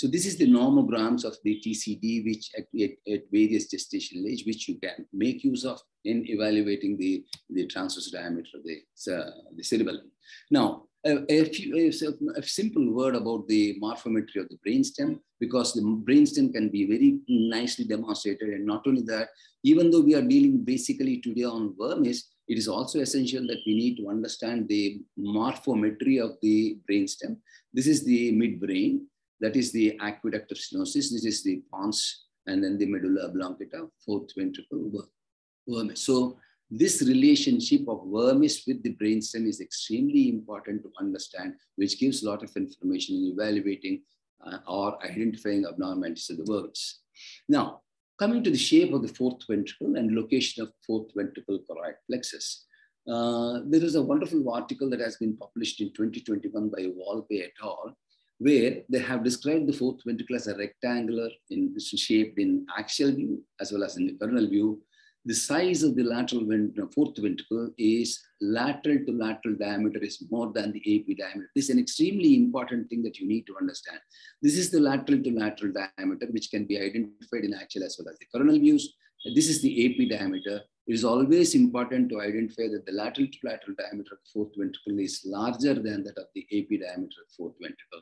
So this is the normograms of the TCD, which at, at, at, various gestational age, which you can make use of in evaluating the, the transverse diameter of the, uh, the cerebellum. Now, a, a, few, a, a, simple word about the morphometry of the brainstem, because the brainstem can be very nicely demonstrated. And not only that, even though we are dealing basically today on vermis, it is also essential that we need to understand the morphometry of the brainstem. This is the midbrain. That is the aqueduct of stenosis. This is the pons and then the medulla oblongata, fourth ventricle vermis. So this relationship of vermis with the brainstem is extremely important to understand, which gives a lot of information in evaluating uh, or identifying abnormalities of the vermis. Now, coming to the shape of the fourth ventricle and location of fourth ventricle choroid plexus. Uh, there is a wonderful article that has been published in 2021 by Walpe et al where they have described the fourth ventricle as a rectangular in shaped in axial view as well as in the coronal view. The size of the lateral ventricle, fourth ventricle is lateral to lateral diameter is more than the AP diameter. This is an extremely important thing that you need to understand. This is the lateral to lateral diameter, which can be identified in axial as well as the coronal views. This is the AP diameter. It is always important to identify that the lateral to lateral diameter of the fourth ventricle is larger than that of the AP diameter of fourth ventricle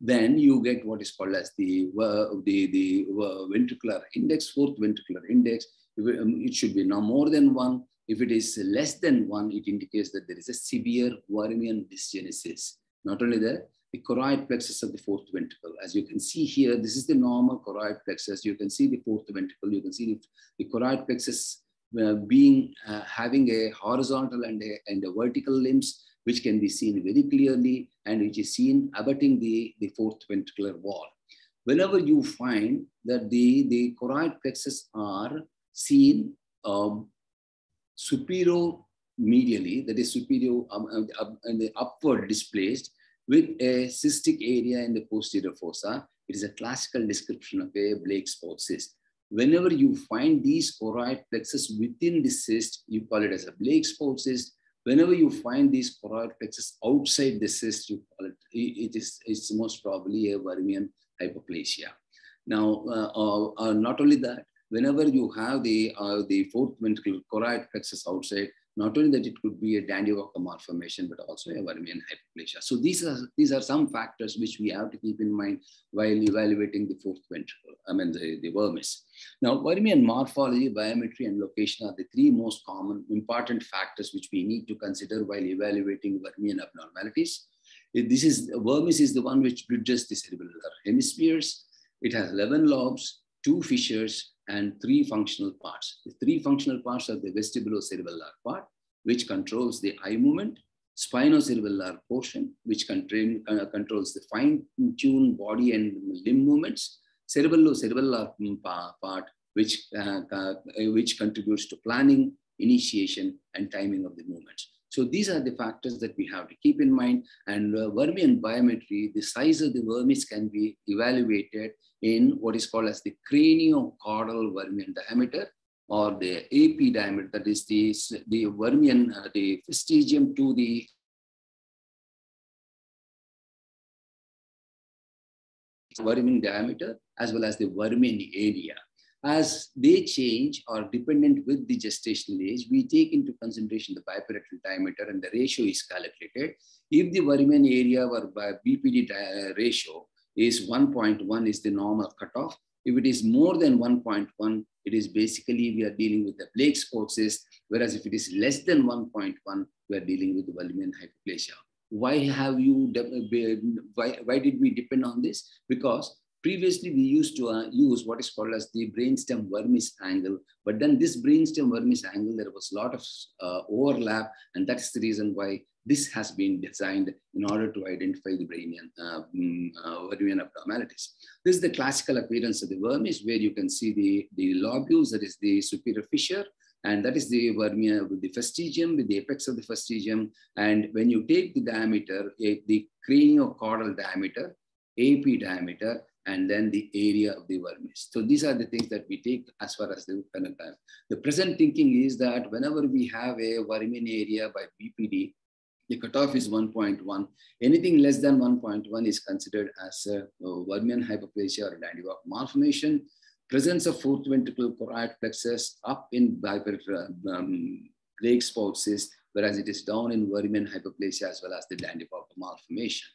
then you get what is called as the, uh, the, the uh, ventricular index, fourth ventricular index. Um, it should be no more than one. If it is less than one, it indicates that there is a severe Vermian dysgenesis. Not only that, the choroid plexus of the fourth ventricle. As you can see here, this is the normal choroid plexus. You can see the fourth ventricle. You can see the, the choroid plexus uh, being uh, having a horizontal and a, and a vertical limbs which can be seen very clearly and which is seen abutting the, the fourth ventricular wall. Whenever you find that the, the choroid plexus are seen um, superior medially, that is superior um, um, and the upward displaced with a cystic area in the posterior fossa, it is a classical description of a Blake's pouch cyst. Whenever you find these choroid plexus within the cyst, you call it as a Blake's pouch cyst Whenever you find these choroid plexus outside the cyst, you call it, it is it's most probably a Vermian hyperplasia. Now, uh, uh, uh, not only that, whenever you have the, uh, the fourth ventricle choroid plexus outside, not only that it could be a Dandy Walker malformation, but also a Vermian hyperplasia. So these are, these are some factors which we have to keep in mind while evaluating the fourth ventricle, I mean the, the vermis. Now, Vermian morphology, biometry, and location are the three most common important factors which we need to consider while evaluating Vermian abnormalities. This is, vermis is the one which bridges the cerebellar hemispheres. It has 11 lobes, two fissures, and three functional parts. The three functional parts are the vestibulocerebellar part, which controls the eye movement, spinocerebellar portion, which contain, uh, controls the fine-tuned body and limb movements, cerebellocerebellar part, which, uh, uh, which contributes to planning, initiation, and timing of the movements. So these are the factors that we have to keep in mind. And uh, biometry, the size of the vermis can be evaluated in what is called as the craniocaudal vermian diameter or the AP diameter, that is the, the vermian, uh, the fastigium to the vermian diameter as well as the vermian area as they change or dependent with the gestational age, we take into consideration the biparietal diameter and the ratio is calculated. If the vermian area or BPD uh, ratio is 1.1 is the normal cutoff. If it is more than 1.1, it is basically we are dealing with the Blake's cyst, whereas if it is less than 1.1, we are dealing with the Vermian hyperplasia. Why have you, why, why did we depend on this? Because Previously, we used to uh, use what is called as the brainstem vermis angle, but then this brainstem vermis angle, there was a lot of uh, overlap, and that's the reason why this has been designed in order to identify the Brainian, uh, mm, uh, Vermian abnormalities. This is the classical appearance of the vermis, where you can see the, the lobules, that is the superior fissure, and that is the vermia with the fastigium, with the apex of the fastigium. And when you take the diameter, the craniocaudal diameter, AP diameter, and then the area of the vermis. So these are the things that we take as far as the phenotype. The present thinking is that whenever we have a vermian area by BPD, the cutoff is 1.1. Anything less than 1.1 is considered as a, a vermian hyperplasia or Dandy Walker malformation. Presence of fourth ventricle choroid plexus up in biparietal um, Blake's cyst, whereas it is down in vermian hyperplasia as well as the Dandy Walker malformation.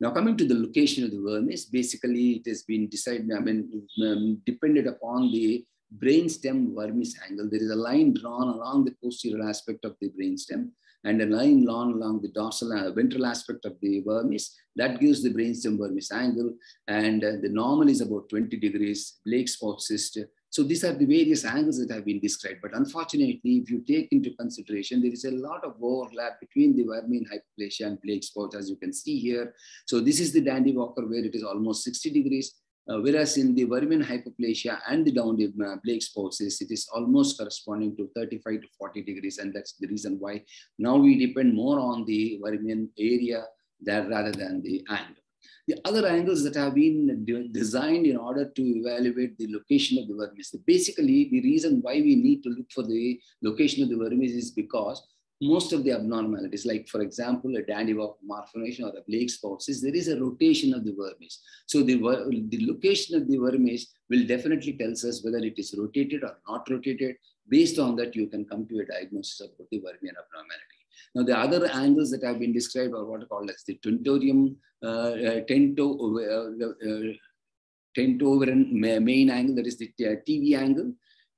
Now, coming to the location of the vermis, basically it has been decided, I mean, um, depended upon the brainstem vermis angle. There is a line drawn along the posterior aspect of the brainstem and a line drawn along the dorsal uh, ventral aspect of the vermis. That gives the brainstem vermis angle. And uh, the normal is about 20 degrees. Blake's pouch cyst so these are the various angles that have been described. But unfortunately, if you take into consideration, there is a lot of overlap between the vermian hyperplasia and Blake's pouch, as you can see here. So this is the Dandy Walker where it is almost 60 degrees. Uh, whereas in the vermian hyperplasia and the down uh, Blake spots, it is almost corresponding to 35 to 40 degrees. And that's the reason why now we depend more on the vermian area there rather than the angle. The other angles that have been designed in order to evaluate the location of the vermis. Basically, the reason why we need to look for the location of the vermis is because most of the abnormalities, like for example, a Dandy Walker malformation or a Blake spouses, there is a rotation of the vermis. So the, the location of the vermis will definitely tells us whether it is rotated or not rotated. Based on that, you can come to a diagnosis of the vermian abnormality. Now, the other angles that have been described are what are called as the tentorium, uh, uh, tento, uh, uh, tentoveran main angle, that is the TV angle,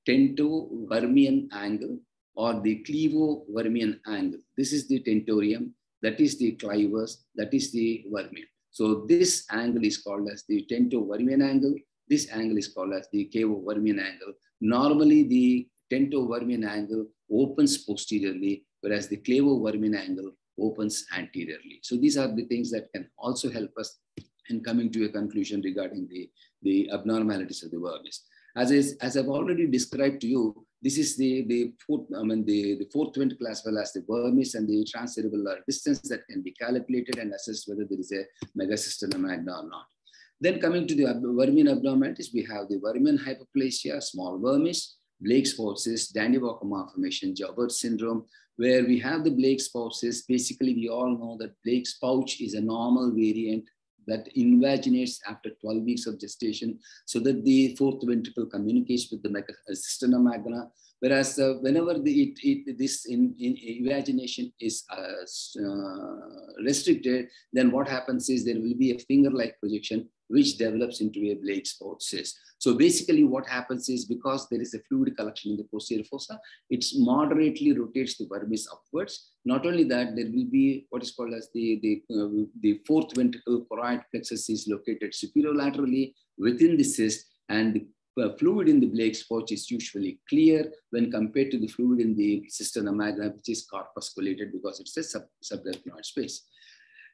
tento-vermian angle, or the clivo-vermian angle. This is the tentorium, that is the clivus, that is the vermian. So this angle is called as the tento-vermian angle. This angle is called as the clivo-vermian angle. Normally, the tento-vermian angle opens posteriorly whereas the clivo-vermian angle opens anteriorly. So these are the things that can also help us in coming to a conclusion regarding the, the abnormalities of the vermis. As, is, as I've already described to you, this is the, the, fourth, I mean, the, the fourth ventricle as well as the vermis and the transcerebellar distance that can be calculated and assessed whether there is a mega cisterna magna or not. Then coming to the vermian abnormalities, we have the vermian hyperplasia, small vermis, Blake's forces, Dandy-Walker malformation, Joubert syndrome, where we have the Blake's cyst. Basically, we all know that Blake's pouch is a normal variant that invaginates after 12 weeks of gestation so that the fourth ventricle communicates with the cisterna magna. Whereas uh, whenever the, it, it, this in, in invagination is uh, uh, restricted, then what happens is there will be a finger-like projection which develops into a Blake's cyst. So basically what happens is because there is a fluid collection in the posterior fossa, it moderately rotates the vermis upwards. Not only that, there will be what is called as the, the, uh, the fourth ventricle choroid plexus is located superolaterally within the cyst and the uh, fluid in the Blake's pouch is usually clear when compared to the fluid in the cisterna magna, which is corpusculated because it's a sub space.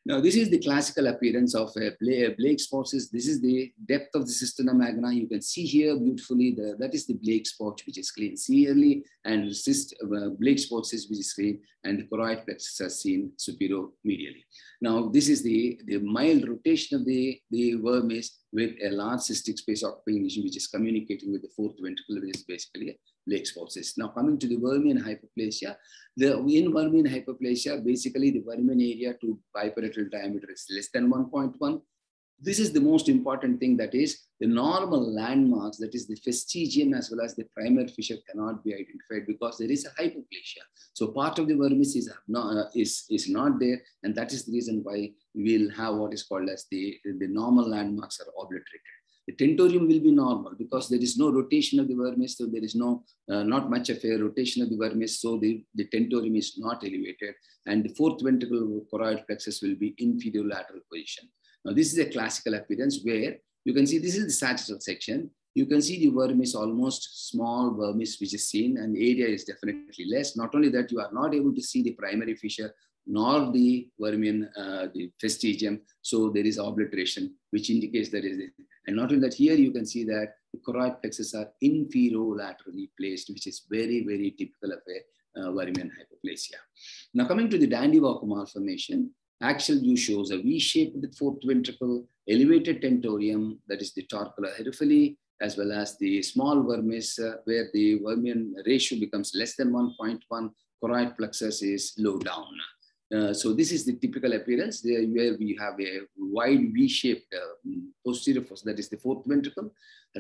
Now, this is the classical appearance of uh, a uh, Blake's forces. This is the depth of the cisterna magna. You can see here beautifully, the, that is the Blake's pouch, which is clean clearly, and cyst, uh, Blake's is which is clean, and the choroid plexus are seen superior-medially. Now, this is the, the mild rotation of the, the vermis with a large cystic space occupying lesion, which is communicating with the fourth ventricle, which is basically Blake's cyst. Now, coming to the Vermian hyperplasia, the in Vermian hyperplasia, basically the Vermian area to biparietal diameter is less than 1.1. This is the most important thing that is the normal landmarks, that is the fastigium as well as the primary fissure cannot be identified because there is a hypoplasia. So part of the vermis is not, uh, is, is not there and that is the reason why we'll have what is called as the, the normal landmarks are obliterated. The tentorium will be normal because there is no rotation of the vermis, so there is no, uh, not much of a rotation of the vermis, so the, the tentorium is not elevated, and the fourth ventricle choroid plexus will be inferior lateral position. Now, this is a classical appearance where you can see this is the sagittal section. You can see the vermis almost small vermis which is seen and area is definitely less. Not only that, you are not able to see the primary fissure nor the vermian, uh, the fastigium. So there is obliteration, which indicates that is it. And not only that, here you can see that the choroid plexus are inferolaterally placed, which is very, very typical of a uh, vermian hypoplasia. Now coming to the Dandy-Walker malformation, axial view shows a V-shape with fourth ventricle, elevated tentorium, that is the torcular herophili, as well as the small vermis, uh, where the vermian ratio becomes less than 1.1, choroid plexus is low down. Uh, so this is the typical appearance. There where we have a wide V-shaped uh, posterior fossa, that is the fourth ventricle,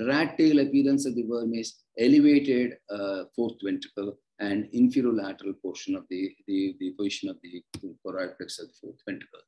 rat tail appearance of the vermis, elevated uh, fourth ventricle, and inferolateral portion of the, the, the position of the choroid plexus of the fourth ventricle.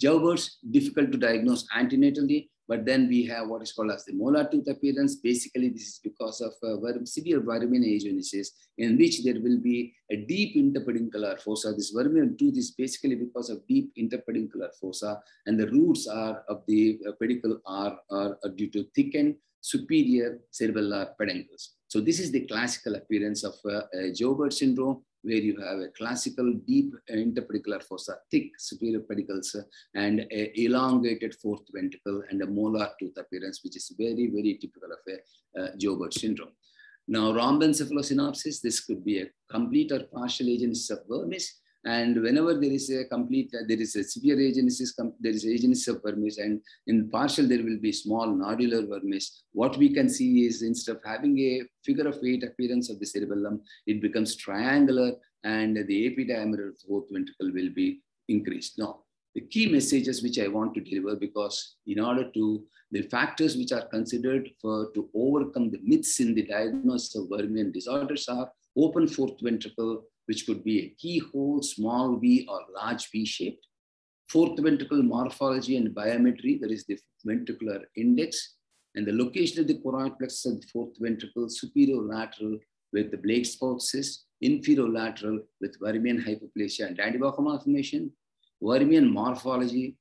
Joubert's difficult to diagnose antenatally, but then we have what is called as the molar tooth appearance. Basically, this is because of uh, severe vermian agenesis in which there will be a deep interpeduncular fossa. This vermin tooth is basically because of deep interpeduncular fossa and the roots are of the uh, pedicle are, are, are due to thickened superior cerebellar peduncles. So this is the classical appearance of uh, Joubert syndrome, where you have a classical deep interpedicular fossa, thick superior pedicles, and a elongated fourth ventricle and a molar tooth appearance, which is very, very typical of a uh, Joubert syndrome. Now, rhombencephalosynapsis, this could be a complete or partial agenesis of vermis, and whenever there is a complete, uh, there is a severe agenesis, there is agenesis of vermis, and in partial, there will be small nodular vermis. What we can see is instead of having a figure of eight appearance of the cerebellum, it becomes triangular, and the AP diameter of the fourth ventricle will be increased. Now, the key messages which I want to deliver because in order to, the factors which are considered for to overcome the myths in the diagnosis of vermian disorders are open fourth ventricle, which could be a keyhole, small v or large v shaped. Fourth ventricle morphology and biometry, that is the ventricular index, and the location of the choroid plexus of the fourth ventricle, superior lateral with the Blake's pouch cyst, inferior lateral with Vermian hypoplasia and Dandy-Walker malformation, Vermian morphology,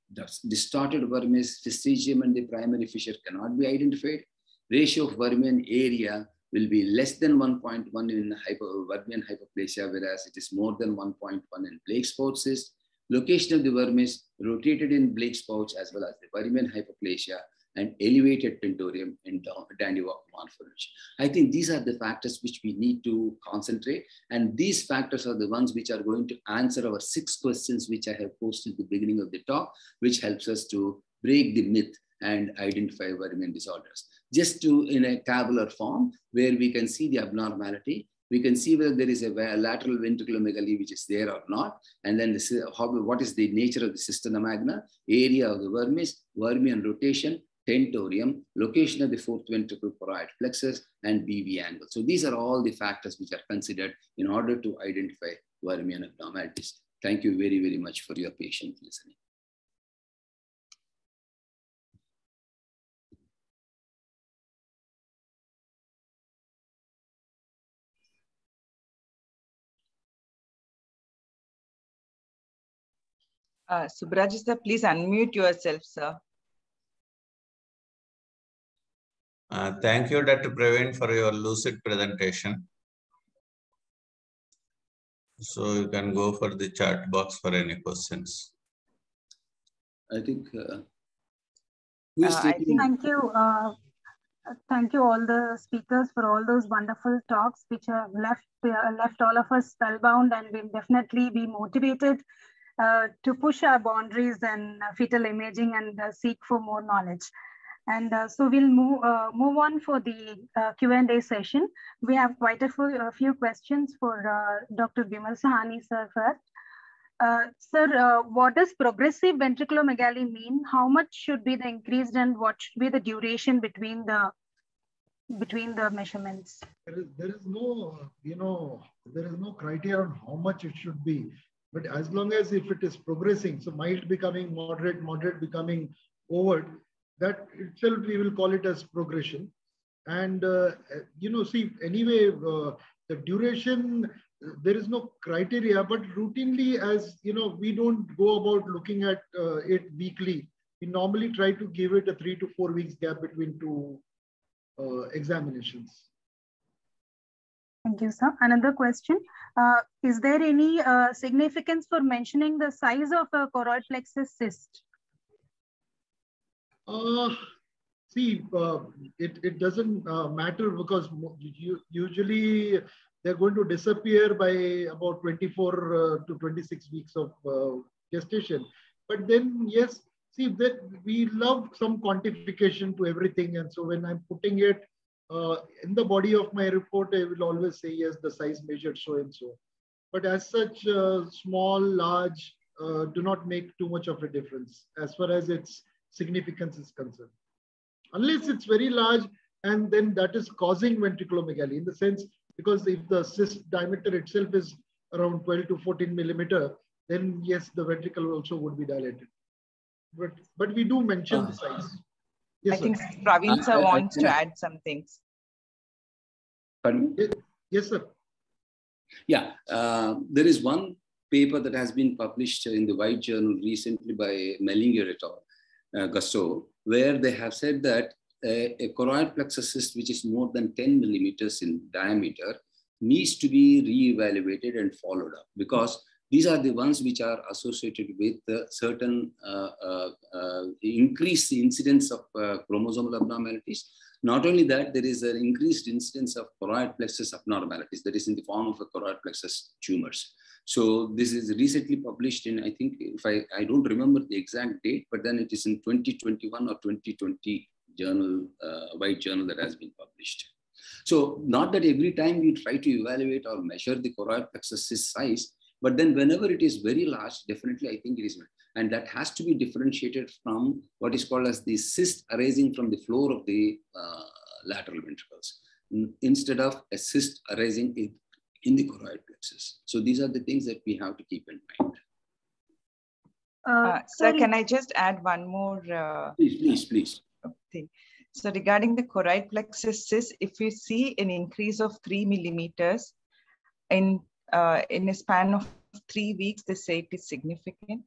distorted vermis, fastigium and the primary fissure cannot be identified. Ratio of Vermian area will be less than 1.1 in hypo, vermian hypoplasia, whereas it is more than 1.1 in Blake's pouch cyst. Location of the vermis rotated in Blake's pouch as well as the vermian hypoplasia and elevated tentorium in Dandy-Walker malformation. I think these are the factors which we need to concentrate. And these factors are the ones which are going to answer our six questions, which I have posted at the beginning of the talk, which helps us to break the myth and identify Vermian disorders. Just to in a tabular form where we can see the abnormality, we can see whether there is a lateral ventriculomegaly which is there or not, and then this, how, what is the nature of the cisterna magna, area of the vermis, Vermian rotation, tentorium, location of the fourth ventricle choroid plexus, and BV angle. So these are all the factors which are considered in order to identify Vermian abnormalities. Thank you very, very much for your patient listening. Uh, Subraj sir, please unmute yourself, sir. Uh, thank you, Dr. Praveen, for your lucid presentation. So you can go for the chat box for any questions. I think. Uh, uh, I think thank you. Uh, thank you all the speakers for all those wonderful talks which have left uh, left all of us spellbound and will definitely be motivated uh, to push our boundaries and fetal imaging and uh, seek for more knowledge. And uh, so we'll move, uh, move on for the uh, Q&A session. We have quite a few, a few questions for Dr. Bimal Sahani sir first. sir, what does progressive ventriculomegaly mean? How much should be the increased and what should be the duration between the between the measurements? There is, there is no, you know, there is no criteria on how much it should be. But as long as if it is progressing, so mild becoming moderate, moderate becoming overt, that itself we will call it as progression. And, uh, you know, see, anyway, uh, the duration, there is no criteria, but routinely as, you know, we don't go about looking at uh, it weekly. We normally try to give it a three to four weeks gap between two uh, examinations. Thank you, sir. Another question. Uh, is there any uh, significance for mentioning the size of a choroid plexus cyst? Uh, see, uh, it, it doesn't uh, matter because usually they're going to disappear by about 24 uh, to 26 weeks of uh, gestation. But then, yes, see that we love some quantification to everything. And so when I'm putting it uh, in the body of my report, I will always say, yes, the size measured so and so. But as such, uh, small, large, do not make too much of a difference as far as its significance is concerned. Unless it's very large and then that is causing ventriculomegaly in the sense, because if the cyst diameter itself is around 12 to 14 millimeter, then yes, the ventricle also would be dilated. But, but we do mention uh, the size. Yes, I think Praveen sir wants to add some things. Pardon? Yes, sir. Yeah, uh, there is one paper that has been published in the White Journal recently by Mellinger et al uh, Gusto, where they have said that a, a choroid plexus cyst, which is more than 10 millimeters in diameter, needs to be re-evaluated and followed up because these are the ones which are associated with certain uh, uh, uh increased incidence of chromosomal abnormalities. Not only that, there is an increased incidence of choroid plexus abnormalities that is in the form of choroid plexus tumors. So this is recently published in, I think, if I, I don't remember the exact date, but then it is in 2021 or 2020 journal, uh, white journal that has been published. So not that every time we try to evaluate or measure the choroid plexus size, but then whenever it is very large, definitely I think it is, and that has to be differentiated from what is called as the cyst arising from the floor of the uh, lateral ventricles instead of a cyst arising in the choroid plexus. So these are the things that we have to keep in mind. Uh, uh, sir, can I just add one more? Uh, please, please, please. Thing. So regarding the choroid plexus cyst, if you see an increase of three millimeters in uh, in a span of three weeks, they say it is significant.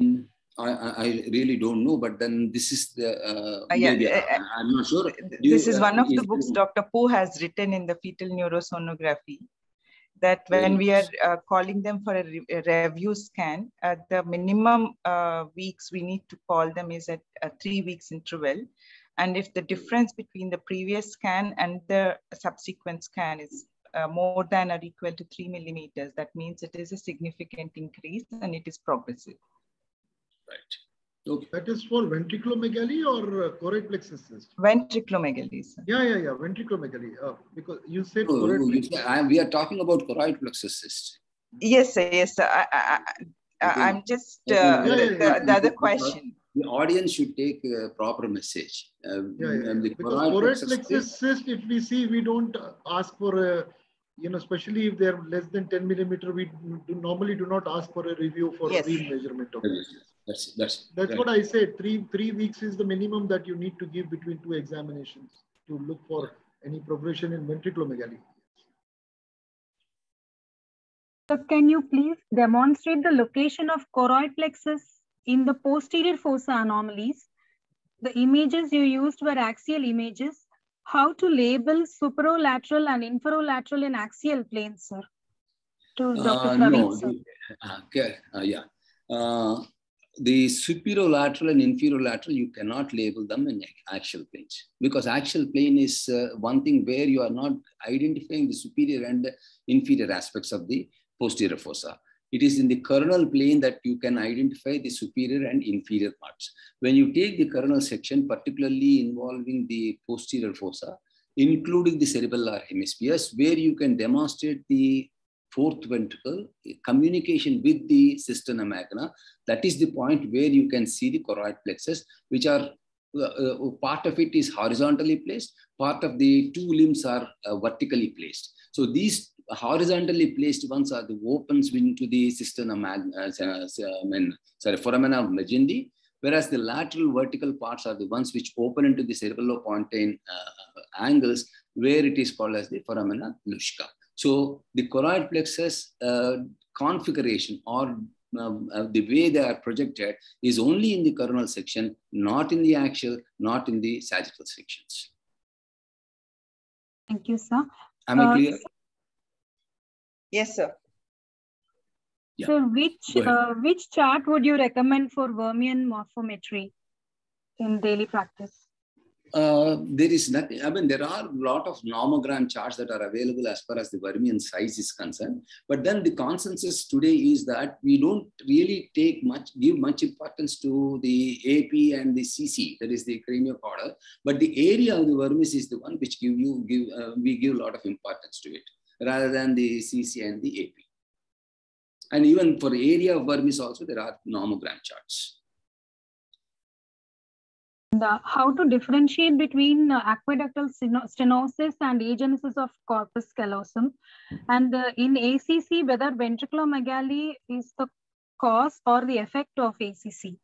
Mm. I, I really don't know, but then this is the, uh, uh, yeah, maybe, uh, I, am not sure. Do this you, is one of the books Dr. Poe has written in the fetal neurosonography that when we are uh, calling them for a, re a review scan, uh, the minimum uh, weeks we need to call them is at a three weeks interval. And if the difference between the previous scan and the subsequent scan is uh, more than or equal to three millimeters, that means it is a significant increase and it is progressive. Right. Okay. That is for ventriculomegaly or uh, choroid plexus cyst? Ventriculomegaly, sir. Yeah, yeah, yeah, ventriculomegaly. Uh, because you said Oh, choroid you plexus. say- I- we are talking about choroid plexus cyst. Yes, sir. Yes, sir. I, I, I, I'm just uh, Yeah, the, yeah, the, yeah. the other question. The audience should take a proper message. Uh, Yeah, yeah, and the. Because choroid choroid plexus plexus cyst- cyst, if we see, we don't ask for a, you know, especially if they're less than 10 millimeter, we do, normally do not ask for a review for Yes. a re-measurement of it. That's that's That's right. what I said. Three three weeks is the minimum that you need to give between two examinations to look for any progression in ventriculomegaly. So can you please demonstrate the location of choroid plexus in the posterior fossa anomalies? The images you used were axial images. How to label superolateral and inferolateral in axial planes, sir? To Dr. Uh, Praveen, no, sir. the- uh, okay, uh, yeah. Uh, the superolateral and inferolateral, you cannot label them in axial planes because axial plane is uh, one thing where you are not identifying the superior and inferior aspects of the posterior fossa. It is in the coronal plane that you can identify the superior and inferior parts. When you take the coronal section, particularly involving the posterior fossa, including the cerebellar hemispheres, where you can demonstrate the fourth ventricle communication with the cisterna magna. That is the point where you can see the choroid plexus, which are part of it is horizontally placed, part of the two limbs are uh, vertically placed. So these horizontally placed ones are the opens into the uh, uh, I mean, sorry, foramina of Magendie, whereas the lateral vertical parts are the ones which open into the cerebellopontine uh, angles, where it is called as the foramina luschka. So the choroid plexus uh, configuration or uh, the way they are projected is only in the coronal section, not in the axial, not in the sagittal sections. Thank you, sir. Am I Uh, clear? Yes, sir. Yeah. So which uh, which chart would you recommend for Vermian morphometry in daily practice? Uh, there is nothing, I mean, there are a lot of nomogram charts that are available as far as the Vermian size is concerned. But then the consensus today is that we don't really take much, give much importance to the AP and the CC, that is the craniocaudal. But the area of the vermis is the one which give you, give, uh, we give a lot of importance to it rather than the CC and the AP. And even for area of vermis also, there are nomogram charts. The, how to differentiate between uh, aqueductal stenosis and agenesis of corpus callosum, and uh, in ACC whether ventriculomegaly is the cause or the effect of ACC.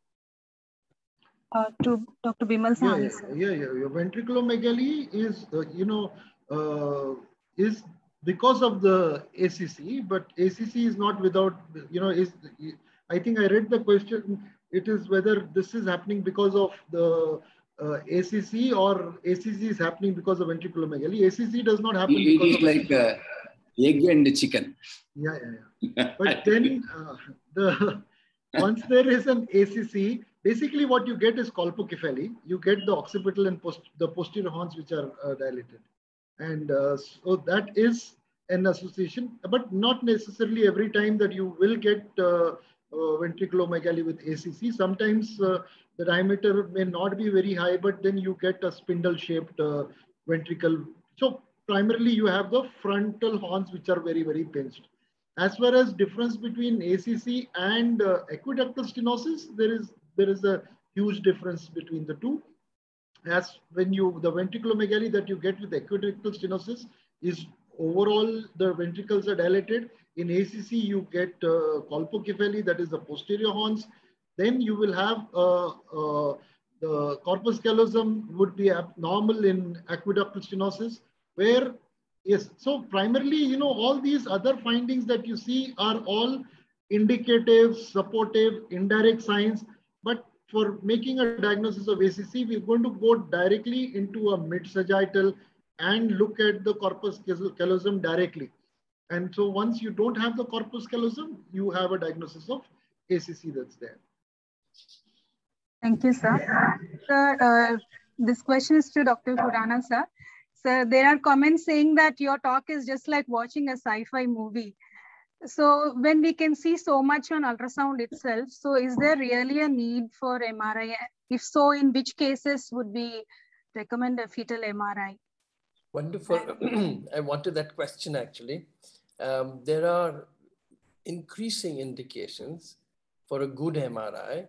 Uh, to Dr. Bimal Yeah, yeah, yeah, yeah. Your ventriculomegaly is, uh, you know, uh, is because of the ACC, but ACC is not without, you know, is I think I read the question. It is whether this is happening because of the uh, ACC or ACC is happening because of ventriculomegaly. ACC does not happen It because of like uh, egg and chicken. yeah, yeah, yeah. But *laughs* then uh, the *laughs* once there is an ACC, basically what you get is colpocephaly. You get the occipital and post, the posterior horns which are uh, dilated, and uh, so that is an association, but not necessarily every time that you will get uh, ventriculomegaly with ACC. Sometimes uh, the diameter may not be very high, but then you get a spindle-shaped uh, ventricle. So primarily you have the frontal horns which are very, very pinched. As far as difference between ACC and uh, aqueductal stenosis, there is there is a huge difference between the two. As when you the ventriculomegaly that you get with aqueductal stenosis is overall the ventricles are dilated. In ACC you get uh, colpocephaly that is the posterior horns. Then you will have uh, uh, the corpus callosum would be abnormal in aqueductal stenosis where Yes. So primarily, you know, all these other findings that you see are all indicative, supportive, indirect signs. But for making a diagnosis of ACC, we're going to go directly into a mid-sagittal and look at the corpus callosum directly. And so once you don't have the corpus callosum, you have a diagnosis of ACC that's there. Thank you, sir. Sir, uh, this question is to Dr. Khurana, sir. Sir, there are comments saying that your talk is just like watching a sci-fi movie. So when we can see so much on ultrasound itself, so is there really a need for MRI? If so, in which cases would we recommend a fetal MRI? Wonderful. *clears throat* I wanted that question actually. Um, there are increasing indications for a good MRI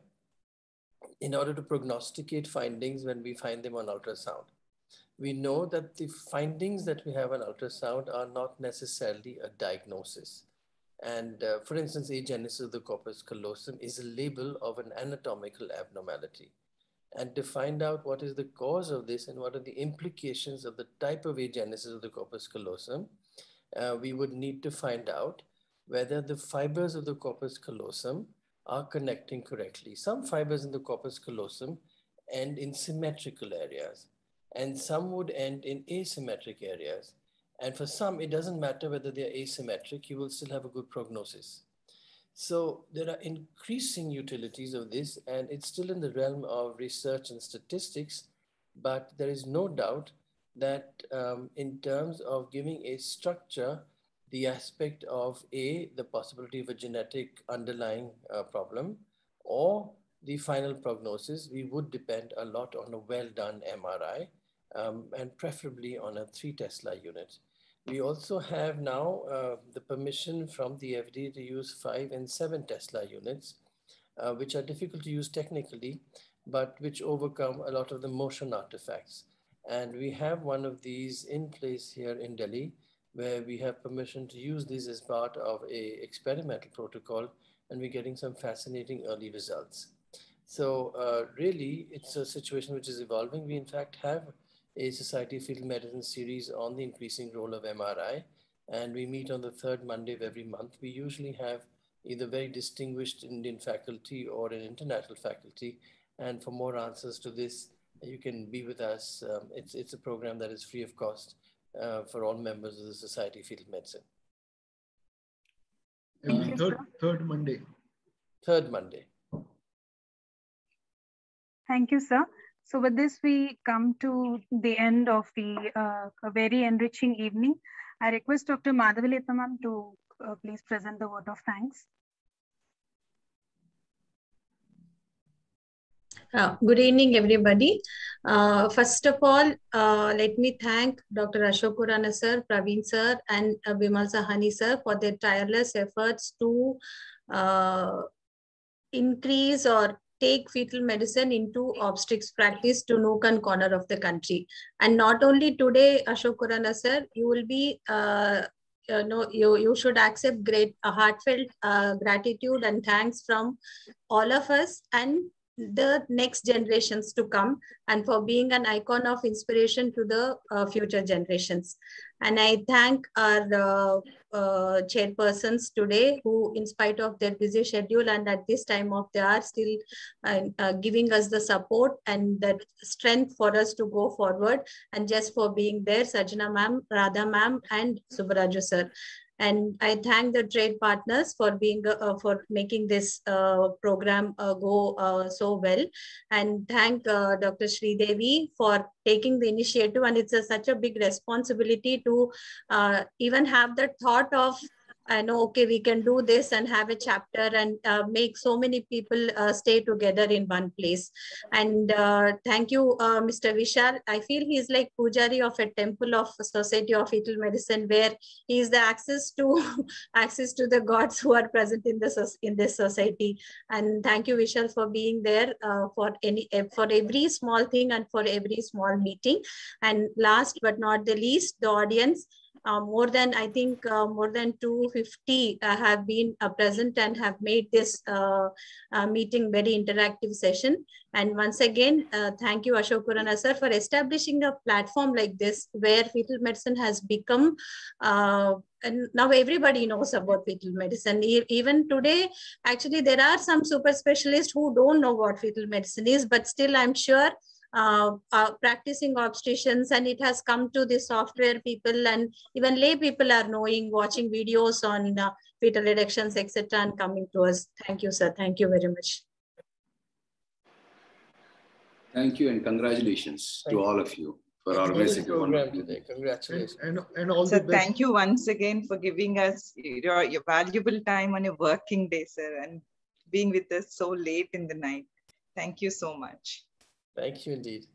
in order to prognosticate findings when we find them on ultrasound. We know that the findings that we have on ultrasound are not necessarily a diagnosis. And uh, for instance, agenesis of the corpus callosum is a label of an anatomical abnormality. And to find out what is the cause of this and what are the implications of the type of agenesis of the corpus callosum, uh, we would need to find out whether the fibers of the corpus callosum are connecting correctly. Some fibers in the corpus callosum end in symmetrical areas, and some would end in asymmetric areas. And for some, it doesn't matter whether they're asymmetric, you will still have a good prognosis. So there are increasing utilities of this, and it's still in the realm of research and statistics, but there is no doubt that um, in terms of giving a structure the aspect of A, the possibility of a genetic underlying uh, problem, or the final prognosis, we would depend a lot on a well done MRI um, and preferably on a three Tesla unit. We also have now uh, the permission from the FDA to use five and seven Tesla units, uh, which are difficult to use technically, but which overcome a lot of the motion artifacts. And we have one of these in place here in Delhi, where we have permission to use these as part of a experimental protocol and we're getting some fascinating early results. So uh, really, it's a situation which is evolving. We in fact have a Society of Fetal Medicine series on the increasing role of MRI, and we meet on the third Monday of every month. We usually have either very distinguished Indian faculty or an international faculty. And for more answers to this, you can be with us. Um, it's, it's a program that is free of cost uh, for all members of the Society of Fetal Medicine. Uh, third, third Monday. Third Monday. Thank you, sir. So with this, we come to the end of the uh, very enriching evening. I request Dr. Madhavileta ma'am to uh, please present the word of thanks. Uh, good evening, everybody. Uh, first of all, uh, let me thank Dr. Ashok Khurana sir, Praveen sir, and uh, Bimal Sahani sir for their tireless efforts to uh, increase or take fetal medicine into obstetrics practice to nook and corner of the country. And not only today, Ashok Khurana sir, you will be uh, you know you you should accept great uh, heartfelt uh, gratitude and thanks from all of us and the next generations to come and for being an icon of inspiration to the uh, future generations. And I thank our uh, uh, chairpersons today who, in spite of their busy schedule and at this time of the hour, still uh, giving us the support and the strength for us to go forward. And just for being there, Sajana ma'am, Radha ma'am, and Subbaraju sir. And I thank the trade partners for being uh, for making this uh, program uh, go uh, so well, and thank uh, Dr. Sridevi for taking the initiative. And it's a, such a big responsibility to uh, even have the thought of I know, okay, we can do this and have a chapter and uh, make so many people uh, stay together in one place. And uh, thank you, uh, Mr. Vishal. I feel he's like Pujari of a temple of Society of Fetal Medicine, where he is the access to *laughs* access to the gods who are present in this in this society. And thank you, Vishal, for being there uh, for any for every small thing and for every small meeting. And last but not the least, the audience. Uh, more than I think uh, more than 250 uh, have been uh, present and have made this uh, uh, meeting very interactive session. And once again, thank you Ashok sir for establishing a platform like this where fetal medicine has become and now everybody knows about fetal medicine. Even today, actually, there are some super specialists who don't know what fetal medicine is, but still, I'm sure uh, uh, practicing obstetricians and it has come to the software people and even lay people are knowing, watching videos on uh, fetal reductions, etc. and coming to us. Thank you, sir. Thank you very much. Thank you and congratulations Thank to you. all of you for organizing the program today. Congratulations. And, and, and all so the thank you once again for giving us your, your valuable time on a working day, sir, and being with us so late in the night. Thank you so much. Thank you indeed.